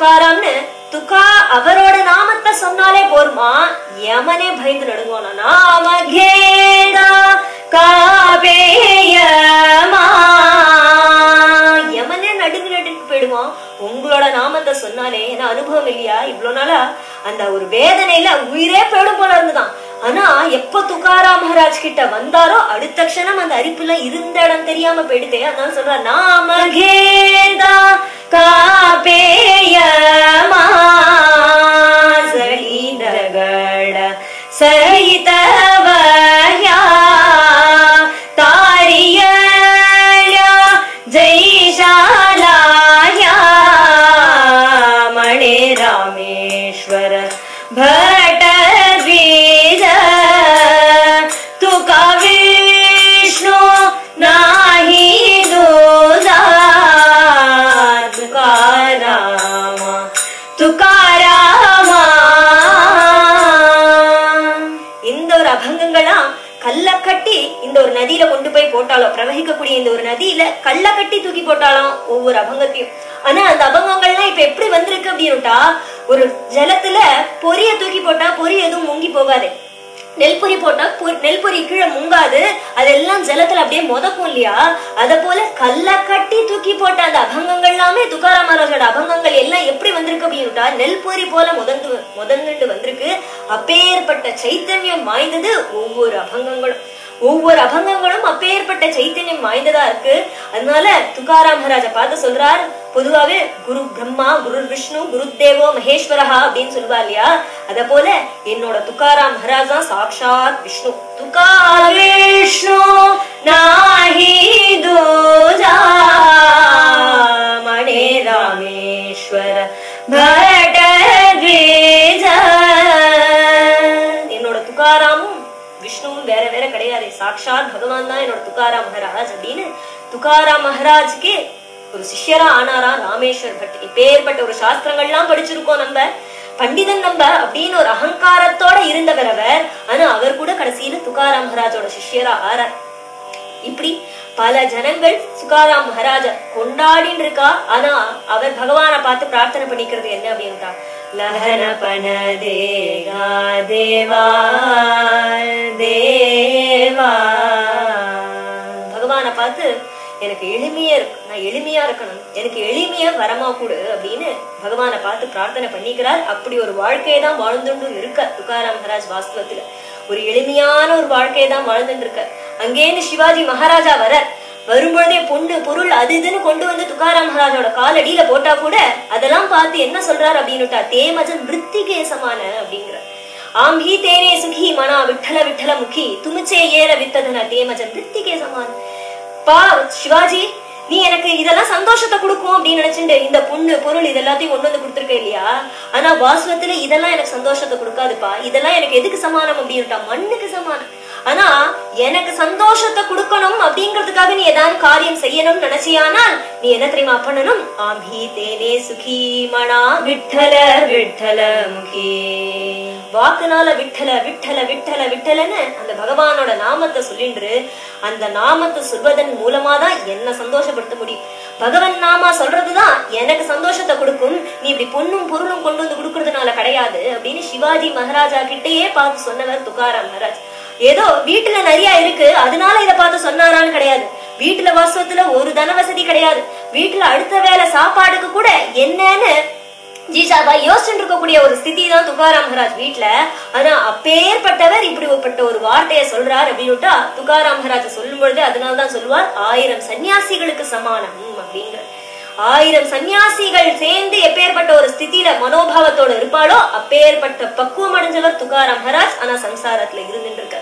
துக்காராம்னு துக்கா அவரோட நாமத்தை சொன்னாலே போருமா? யமனே பயந்து நடுங்கோனா நாம கேதா யமனே நடுங்கு நடுங்கு போயிடுவான். உங்களோட நாமத்தை சொன்னாலே ஏன்னா அனுபவம் இல்லையா? இவ்வளவு நாளா அந்த ஒரு வேதனையில உயிரே போயிடும் போல இருந்துதான். ஆனா எப்ப துகாரா மகாராஜ் கிட்ட வந்தாரோ அடுத்த க்ஷணம் அந்த அரிப்புல இருந்த இடம் தெரியாம போயிடுதே. அதனால சொல்ற நாம கேதா காபேயமா சகிதகட நதியில கொண்டு போய் போட்டாலும் பிரவகிக்கக்கூடிய இந்த ஒரு நதியில கல்ல கட்டி தூக்கி போட்டாலும் ஒவ்வொரு அபங்கத்தையும். ஆனா அந்த அபங்கங்கள்லாம் இப்ப எப்படி வந்திருக்கு அப்படின்னுட்டா ஒரு ஜலத்துல பொரிய தூக்கி போட்டா பொரி எதுவும் முங்கி போகாது. நெல்பொரி போட்டா நெல் பொறி கீழே முங்காது. அதெல்லாம் ஜலத்துல அப்படியே முதக்கும் இல்லையா? அத போல கல்ல கட்டி தூக்கி போட்ட அந்த அபங்கங்கள் எல்லாமே துக்காராம் அபங்கங்கள் எல்லாம் எப்படி வந்திருக்கு அப்படின்னுட்டா நெல்பொரி போல முதந்து முதந்துட்டு வந்திருக்கு. அப்பேற்பட்ட சைத்தன்யம் வாய்ந்தது ஒவ்வொரு அபங்கங்களும். ஒவ்வொரு அபங்கங்களும் அப்பேற்பட்ட சைத்தன்யம் வாய்ந்ததா இருக்கு. அதனால துகாராம் மகாராஜா பார்த்து சொல்றார் பொதுவாவே குரு பிரம்மா குரு விஷ்ணு குரு தேவோ மகேஸ்வரஹா அப்படின்னு சொல்லுவா இல்லையா? அத போல என்னோட துகாராம் மகாராஜ் தான் சாக்ஷாத் விஷ்ணு. துகா விஷ்ணு நாஹி தூஜா மணே ராமேஸ்வர பட கிடையாது. சாட்சாத் பகவான் தான் என்னோட துகாரா மகாராஜ் அப்படின்னு துகாரா மகாராஜ்க்கு ஒரு சிஷ்யரா ஆனாரா ராமேஸ்வர் பட் இப்பேற்பட்ட ஒரு சாஸ்திரங்கள்லாம் படிச்சிருக்கோம் நம்ம. பண்டிதன் நம்ம அப்படின்னு ஒரு அகங்காரத்தோட இருந்தவர் அவர். ஆனா அவர் கூட கடைசியில துகாரா மகாராஜோட சிஷ்யரா ஆறார். இப்படி பல ஜனங்கள் சுகாராம் மகாராஜா கொண்டாடின்னு இருக்கா ஆனா அவர் பகவான பார்த்து பிரார்த்தனை பண்ணிக்கிறது என்ன அப்படின்ட்டா லஹன பன தேகா தேவா தேவா. பகவானை பார்த்து எனக்கு எளிமையா இருக்கு நான் எளிமையா இருக்கணும். எனக்கு எளிமையா வரமா கூடு அப்படின்னு பகவானை பார்த்து பிரார்த்தனை பண்ணிக்கிறார். அப்படி ஒரு வாழ்க்கையை தான் வாழ்ந்துட்டு இருக்க. துகாராம் மகாராஜ் வாஸ்தவத்துல. ஒரு எளிமையான ஒரு வாழ்க்கையை தான் வாழ்ந்துட்டு இருக்க. அங்கேருந்து சிவாஜி மகாராஜா வர வரும்பொழுதே பொண்ணு பொருள் அது இதுன்னு கொண்டு வந்து துகாராம் மகாராஜோட காலடியில போட்டா கூட அதெல்லாம் பார்த்து என்ன சொல்றாரு அப்படின்னுட்டா தேமஜன் விற்த்திகே சமான அப்படிங்கிற ஆம்பி தேனே சுகி மனா விட்டல விட்டல முகி துமிச்சே ஏற வித்ததன தேமஜன் விற்த்திகே சமான பா சிவாஜி நீ எனக்கு இதெல்லாம் சந்தோஷத்தை கொடுக்கும் அப்படின்னு நினைச்சுட்டு இந்த பொண்ணு பொருள் இது எல்லாத்தையும் கொண்டு வந்து கொடுத்துருக்க இல்லையா? ஆனா வாஸ்வத்துல இதெல்லாம் எனக்கு சந்தோஷத்தை கொடுக்காதுப்பா இதெல்லாம் எனக்கு எதுக்கு சமானம் அப்படின்னுட்டா மண்ணுக்கு சமானம் ஆனா எனக்கு சந்தோஷத்தை கொடுக்கணும் அப்படிங்கிறதுக்காக நீ ஏதாவது காரியம் செய்யணும்னு நினைச்சியானால் நீ என்ன தெரியுமா பண்ணணும்? ஆம்பி தேனே சுகி மணா விட்டல விட்டல முகே. வாக்குனால விட்டல விட்டல விட்டல விட்டலன்னு அந்த பகவானோட நாமத்தை சொல்லின்று அந்த நாமத்தை சொல்வதன் மூலமா தான் என்ன சந்தோஷப்படுத்த முடியும்? பகவன் நாமா சொல்றதுதான் எனக்கு சந்தோஷத்தை கொடுக்கும். நீ இப்படி பொண்ணும் பொருளும் கொண்டு வந்து கொடுக்கறதுனால கிடையாது அப்படின்னு சிவாஜி மகாராஜா கிட்டேயே பார்த்து சொன்னவர் துகாராம் மகாராஜ். ஏதோ வீட்டுல நிறைய இருக்கு. அதனால இத பார்த்து சொன்னாரான்னு கிடையாது. வீட்டுல வாசத்துல ஒரு தன வசதி கிடையாது. வீட்டுல அடுத்த வேளை சாப்பாடுக்கு கூட என்னன்னு ஜீஜாபாய் யோசிச்சுட்டு இருக்கக்கூடிய ஒரு ஸ்திதி தான் துகாராம் மகராஜ் வீட்டுல. ஆனா அப்பேற்பட்டவர் இப்படிப்பட்ட ஒரு வார்த்தையை சொல்றார் அப்படின்னுட்டா துகாராம் மகராஜ் சொல்லும் பொழுது அதனாலதான் சொல்லுவார் ஆயிரம் சன்னியாசிகளுக்கு சமானம் அப்படிங்கிற ஆயிரம் சன்னியாசிகள் சேர்ந்து எப்பேற்பட்ட ஒரு ஸ்திதியில மனோபாவத்தோட இருப்பாளோ அப்பேற்பட்ட பக்குவம் அடைஞ்சவர் துகாராம் மகாராஜ். ஆனா சம்சாரத்துல இருந்துட்டு இருக்க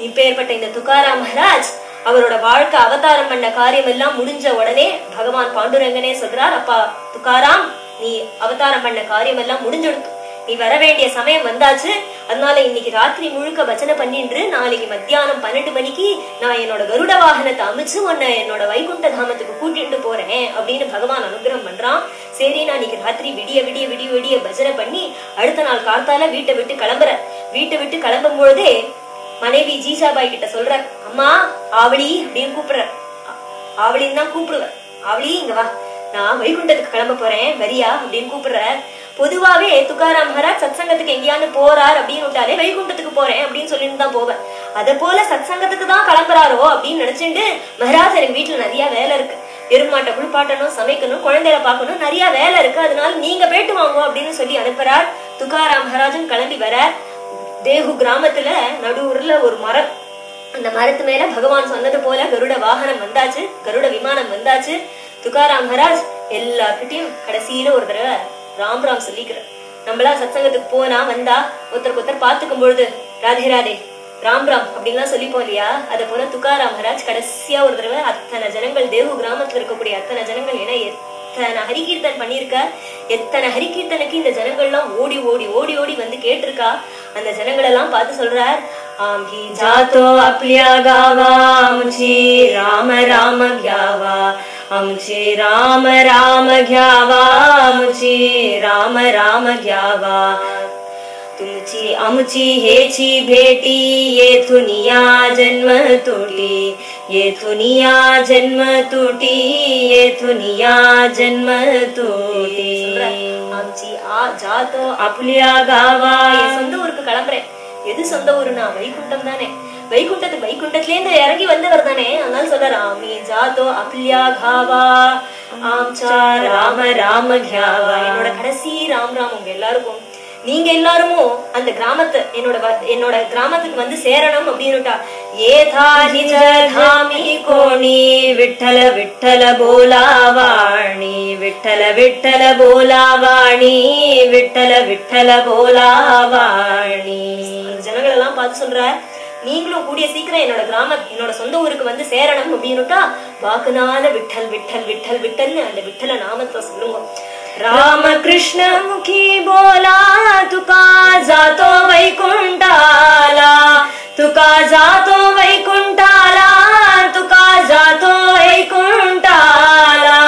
இப்பேற்பட்ட இந்த துகாராம் மகாராஜ் அவரோட வாழ்க்கை அவதாரம் பண்ண காரியம் எல்லாம் முடிஞ்ச உடனே பகவான் பாண்டுரங்கனே சொல்றார் அப்பா துகாராம் நீ அவதாரம் பண்ண காரியம் எல்லாம் முடிஞ்சிடுத்து நீ வர வேண்டிய சமயம் வந்தாச்சு. அதனால இன்னைக்கு ராத்திரி முழுக்க பஜனை பண்ணின்று நாளைக்கு மத்தியானம் பன்னெண்டு மணிக்கு நான் என்னோட கருட வாகனத்தை அமைச்சு உன்னை என்னோட வைகுண்ட தாமத்துக்கு கூட்டிட்டு போறேன் அப்படின்னு பகவான் அனுகிரகம் பண்றான். சரி நான் இன்னைக்கு ராத்திரி விடிய விடிய விடிய விடிய பஜனை பண்ணி அடுத்த நாள் கார்த்தால வீட்டை விட்டு கிளம்புற வீட்டை விட்டு கிளம்பும் பொழுதே மனைவி ஜீசாபாய் கிட்ட சொல்ற அம்மா ஆவளி அப்படின்னு கூப்பிடுற. ஆவளின்னு தான் கூப்பிடுவேன் ஆவளி இங்க வா. நான் வைகுண்டத்துக்கு கிளம்ப போறேன். வரியா? அப்படின்னு கூப்பிடுற. பொதுவாகவே துக்காராம் மகாராஜ் சத்சங்கத்துக்கு எங்கேயாவது போறார் அப்படின்னு விட்டாலே வைகுண்டத்துக்கு போறேன் அப்படின்னு சொல்லிட்டு தான் போவேன். அதை போல சத்சங்கத்துக்கு தான் கிளம்புறாரோ அப்படின்னு நினைச்சுட்டு மகாராஜ் எனக்கு வீட்டுல நிறைய வேலை இருக்கு. எருமாட்டை குளிப்பாட்டணும் சமைக்கணும் குழந்தைகளை பார்க்கணும் நிறைய வேலை இருக்கு. அதனால நீங்க போயிட்டு வாங்க அப்படின்னு சொல்லி அனுப்புறார். துக்காராம் மகாராஜும் கிளம்பி வர தேகு கிராமத்துல நடுவுல ஒரு மரம். அந்த மரத்து மேல பகவான் சொன்னது போல கருட வாகனம் வந்தாச்சு. கருட விமானம் வந்தாச்சு. துகாராம் மகாராஜ் எல்லார்கிட்டயும் கடைசியில ஒரு தடவை ராம் ராம் சொல்லிக்கிறார். நம்மளா சத்சங்கத்துக்கு போனா வந்தா ஒருத்தருக்கு ஒருத்தர் பாத்துக்கும் பொழுது ராதே ராதே ராம் ராம் அப்படின்லாம் சொல்லிப்போம் இல்லையா? அதை போல துக்காராம் மகாராஜ் கடைசியா ஒரு தடவை அத்தனை ஜனங்கள் தேவு கிராமத்துல இருக்கக்கூடிய அத்தனை ஜனங்கள் ஏன்னா எத்தனை ஹரிகீர்த்தன் பண்ணிருக்கார் எத்தனை ஹரிகீர்த்தனுக்கு இந்த ஜனங்கள்லாம் ஓடி ஓடி ஓடி ஓடி வந்து கேட்டிருக்கா அந்த ஜனங்கள் எல்லாம் பார்த்து சொல்றார் ஆம் ஹி ஜாதோ அப்ளியா காவா அமுச்சி ராம ராம கியாவா அமுச்சி ராம ராம கியாவா அமுச்சி ராம ராம கியாவா तुमची आमची हेची भेटी येथुनिया जन्म तुटी येथुनिया जन्म तुटी येथुनिया जन्म तुटी आमची आ जातो आपल्या गावा சொந்த ஊருக்கு கிளம்புறேன் எது சொந்த ஊருனா வைகுண்டம் தானே வைகுண்டத்து வைகுண்டத்துல இருந்து இறங்கி வந்தவர் தானே அதனால சொல்ற ராமி ஜாதோ அப்ளியா காவா ஆம்சா ராம ராம கியாவா என்னோட கடைசி ராம் ராம் உங்க எல்லாருக்கும் நீங்க எல்லாருமோ அந்த கிராமத்து என்னோட என்னோட கிராமத்துக்கு வந்து சேரணும் அப்படின்னுட்டா ஏதாரி தாமி கோணி விட்டல விட்டல போலாவாணி விட்டல விட்டல போலாவாணி விட்டல விட்டல போலாவாணி. ஜனங்கள் எல்லாம் பார்த்து சொல்ற நீங்களும் கூடிய சீக்கிரம் என்னோட கிராம என்னோட சொந்த ஊருக்கு வந்து சேரணும் அப்படின்னுட்டா வாக்குனால விட்டல் விட்டல் விட்டல் விட்டல்னு அந்த விட்டல நாமத்தை சொல்லுங்க. राम कृष्ण मुखी बोला तुका जातो वैकुंठाला तुका जातो वैकुंठाला तुका जातो वैकुंठाला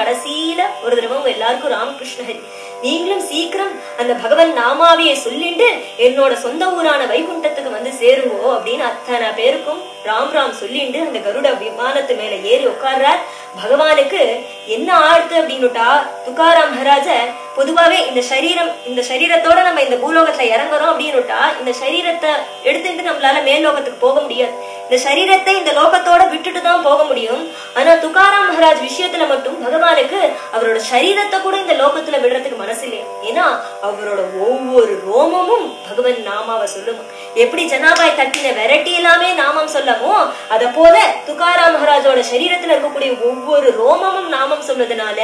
கடைசியில ஒரு தடவை உங்க எல்லாருக்கும் ராமகிருஷ்ண ஹரி நீங்களும் சீக்கிரம் அந்த பகவன் நாமாவையை சொல்லிட்டு என்னோட சொந்த ஊரான வைகுண்டத்துக்கு வந்து சேருங்கோ அப்படின்னு அத்தனை பேருக்கும் ராம் ராம் சொல்லிட்டு அந்த கருட விமானத்து மேல ஏறி உட்கார்றார். பகவானுக்கு என்ன ஆழ்த்து அப்படின்னுட்டா துகாராம் மகாராஜ பொதுவாவே இந்த சரீரம் இந்த சரீரத்தோட நம்ம இந்த பூலோகத்துல இறங்குறோம் அப்படின்னுட்டா இந்த சரீரத்தை எடுத்துட்டு நம்மளால மேல் லோகத்துக்கு போக முடியாது. இந்த சரீரத்தை இந்த லோகத்தோட விட்டுட்டு தான் போக முடியும். ஆனா துகாராம் மகாராஜ் விஷயத்துல மட்டும் பகவானுக்கு அவரோட சரீரத்தை கூட இந்த லோகத்துல விடுறதுக்கு மனசு இல்லையா? ஏன்னா அவரோட ஒவ்வொரு ரோமமும் பகவன் நாமாவை சொல்லுமா. எப்படி ஜனாபாய் தட்டின வெரைட்டி எல்லாமே நாமம் சொல்லமோ அத போல துகாராம் மகாராஜோட சரீரத்துல இருக்கக்கூடிய ஒவ்வொரு ரோமமும் நாமம் சொன்னதுனால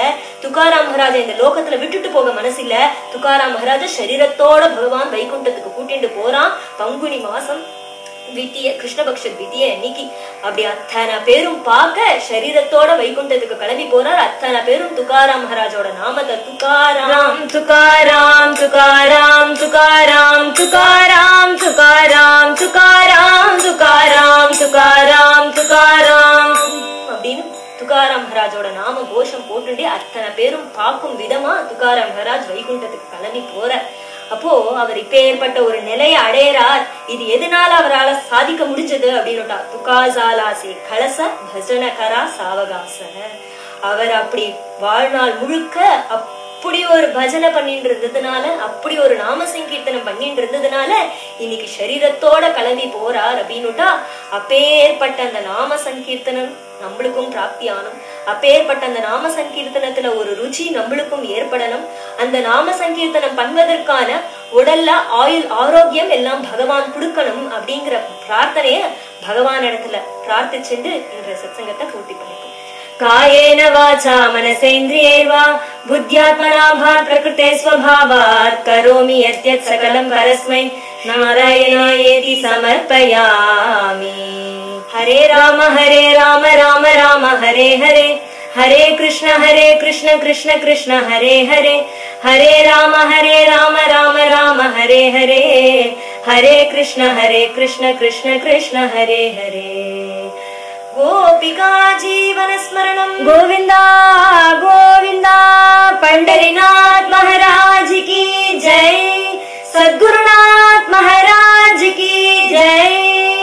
துகாராம் மகாராஜ இந்த லோகத்துல விட்டுட்டு போக மனசு இல்ல. துகாராம் மகாராஜ சரீரத்தோட பகவான் வைகுண்டத்துக்கு கூட்டிட்டு போறான். பங்குனி மாசம் வித்திய கிருஷ்ணபக்ஷ வித்திய அன்னைக்கு அப்படி அத்தனை பேரும் பார்க்க சரீரத்தோட வைகுண்டத்துக்கு கிளம்பி போறார். அத்தனை பேரும் துகாராம் மகாராஜோட நாமத்தை துகாராம் துகாராம் துகாராம் துகாராம் துகாராம் துகாராம் துகாராம் துகாராம் துகாராம் துகாராம் அப்படின்னு துகாராம் மகாராஜோட நாம கோஷம் போட்டுட்டே அத்தனை பேரும் பார்க்கும் விதமா துகாராம் மகாராஜ் வைகுண்டத்துக்கு கிளம்பி போற அப்போ அவர் இப்பேற்பட்ட ஒரு நிலையை அடையறார். இது எதனால அவரால சாதிக்க முடிஞ்சது? அப்படின்னு துகாசாலாசி கலச பஜனகரா சாவகாச அவர் அப்படி வாழ்நாள் முழுக்க அப்படி ஒரு பஜனை பண்ணிட்டு இருந்ததுனால அப்படி ஒரு நாம சங்கீர்த்தனம் பண்ணிட்டு இருந்ததுனால இன்னைக்கு சரீரத்தோட கிளம்பி போறார் அப்படின்னுட்டா அப்பேற்பட்ட அந்த நாம சங்கீர்த்தனம் நம்மளுக்கும் பிராப்தி ஆனும் அப்பேற்பட்ட அந்த நாம சங்கீர்த்தனத்துல ஒரு ருச்சி நம்மளுக்கும் ஏற்படணும். அந்த நாம சங்கீர்த்தனம் பண்ணுவதற்கான உடல்ல ஆயுள் ஆரோக்கியம் எல்லாம் பகவான் கொடுக்கணும் அப்படிங்கிற பிரார்த்தனைய பகவான் இடத்துல பிரார்த்திச்சுண்டு இன்றைய சத்சங்கத்தை பூர்த்தி பண்ணிக்கணும் कायेन वाचा मनसेन्द्रिये वा बुद्ध्यात्मना भात् प्रकृते स्वभावात् करोमि यद्यत् सकलं परस्मै नारायणायेति समर्पयामि। हरे राम हरे राम राम राम हरे हरे। हरे कृष्ण हरे कृष्ण कृष्ण कृष्ण हरे हरे। हरे राम हरे राम राम राम हरे हरे। हरे कृष्ण हरे कृष्ण कृष्ण कृष्ण हरे हरे गोपिका जीवन स्मरण गोविंदा गोविंदा पंडरीनाथ महाराज की जय। सदगुरुनाथ महाराज की जय।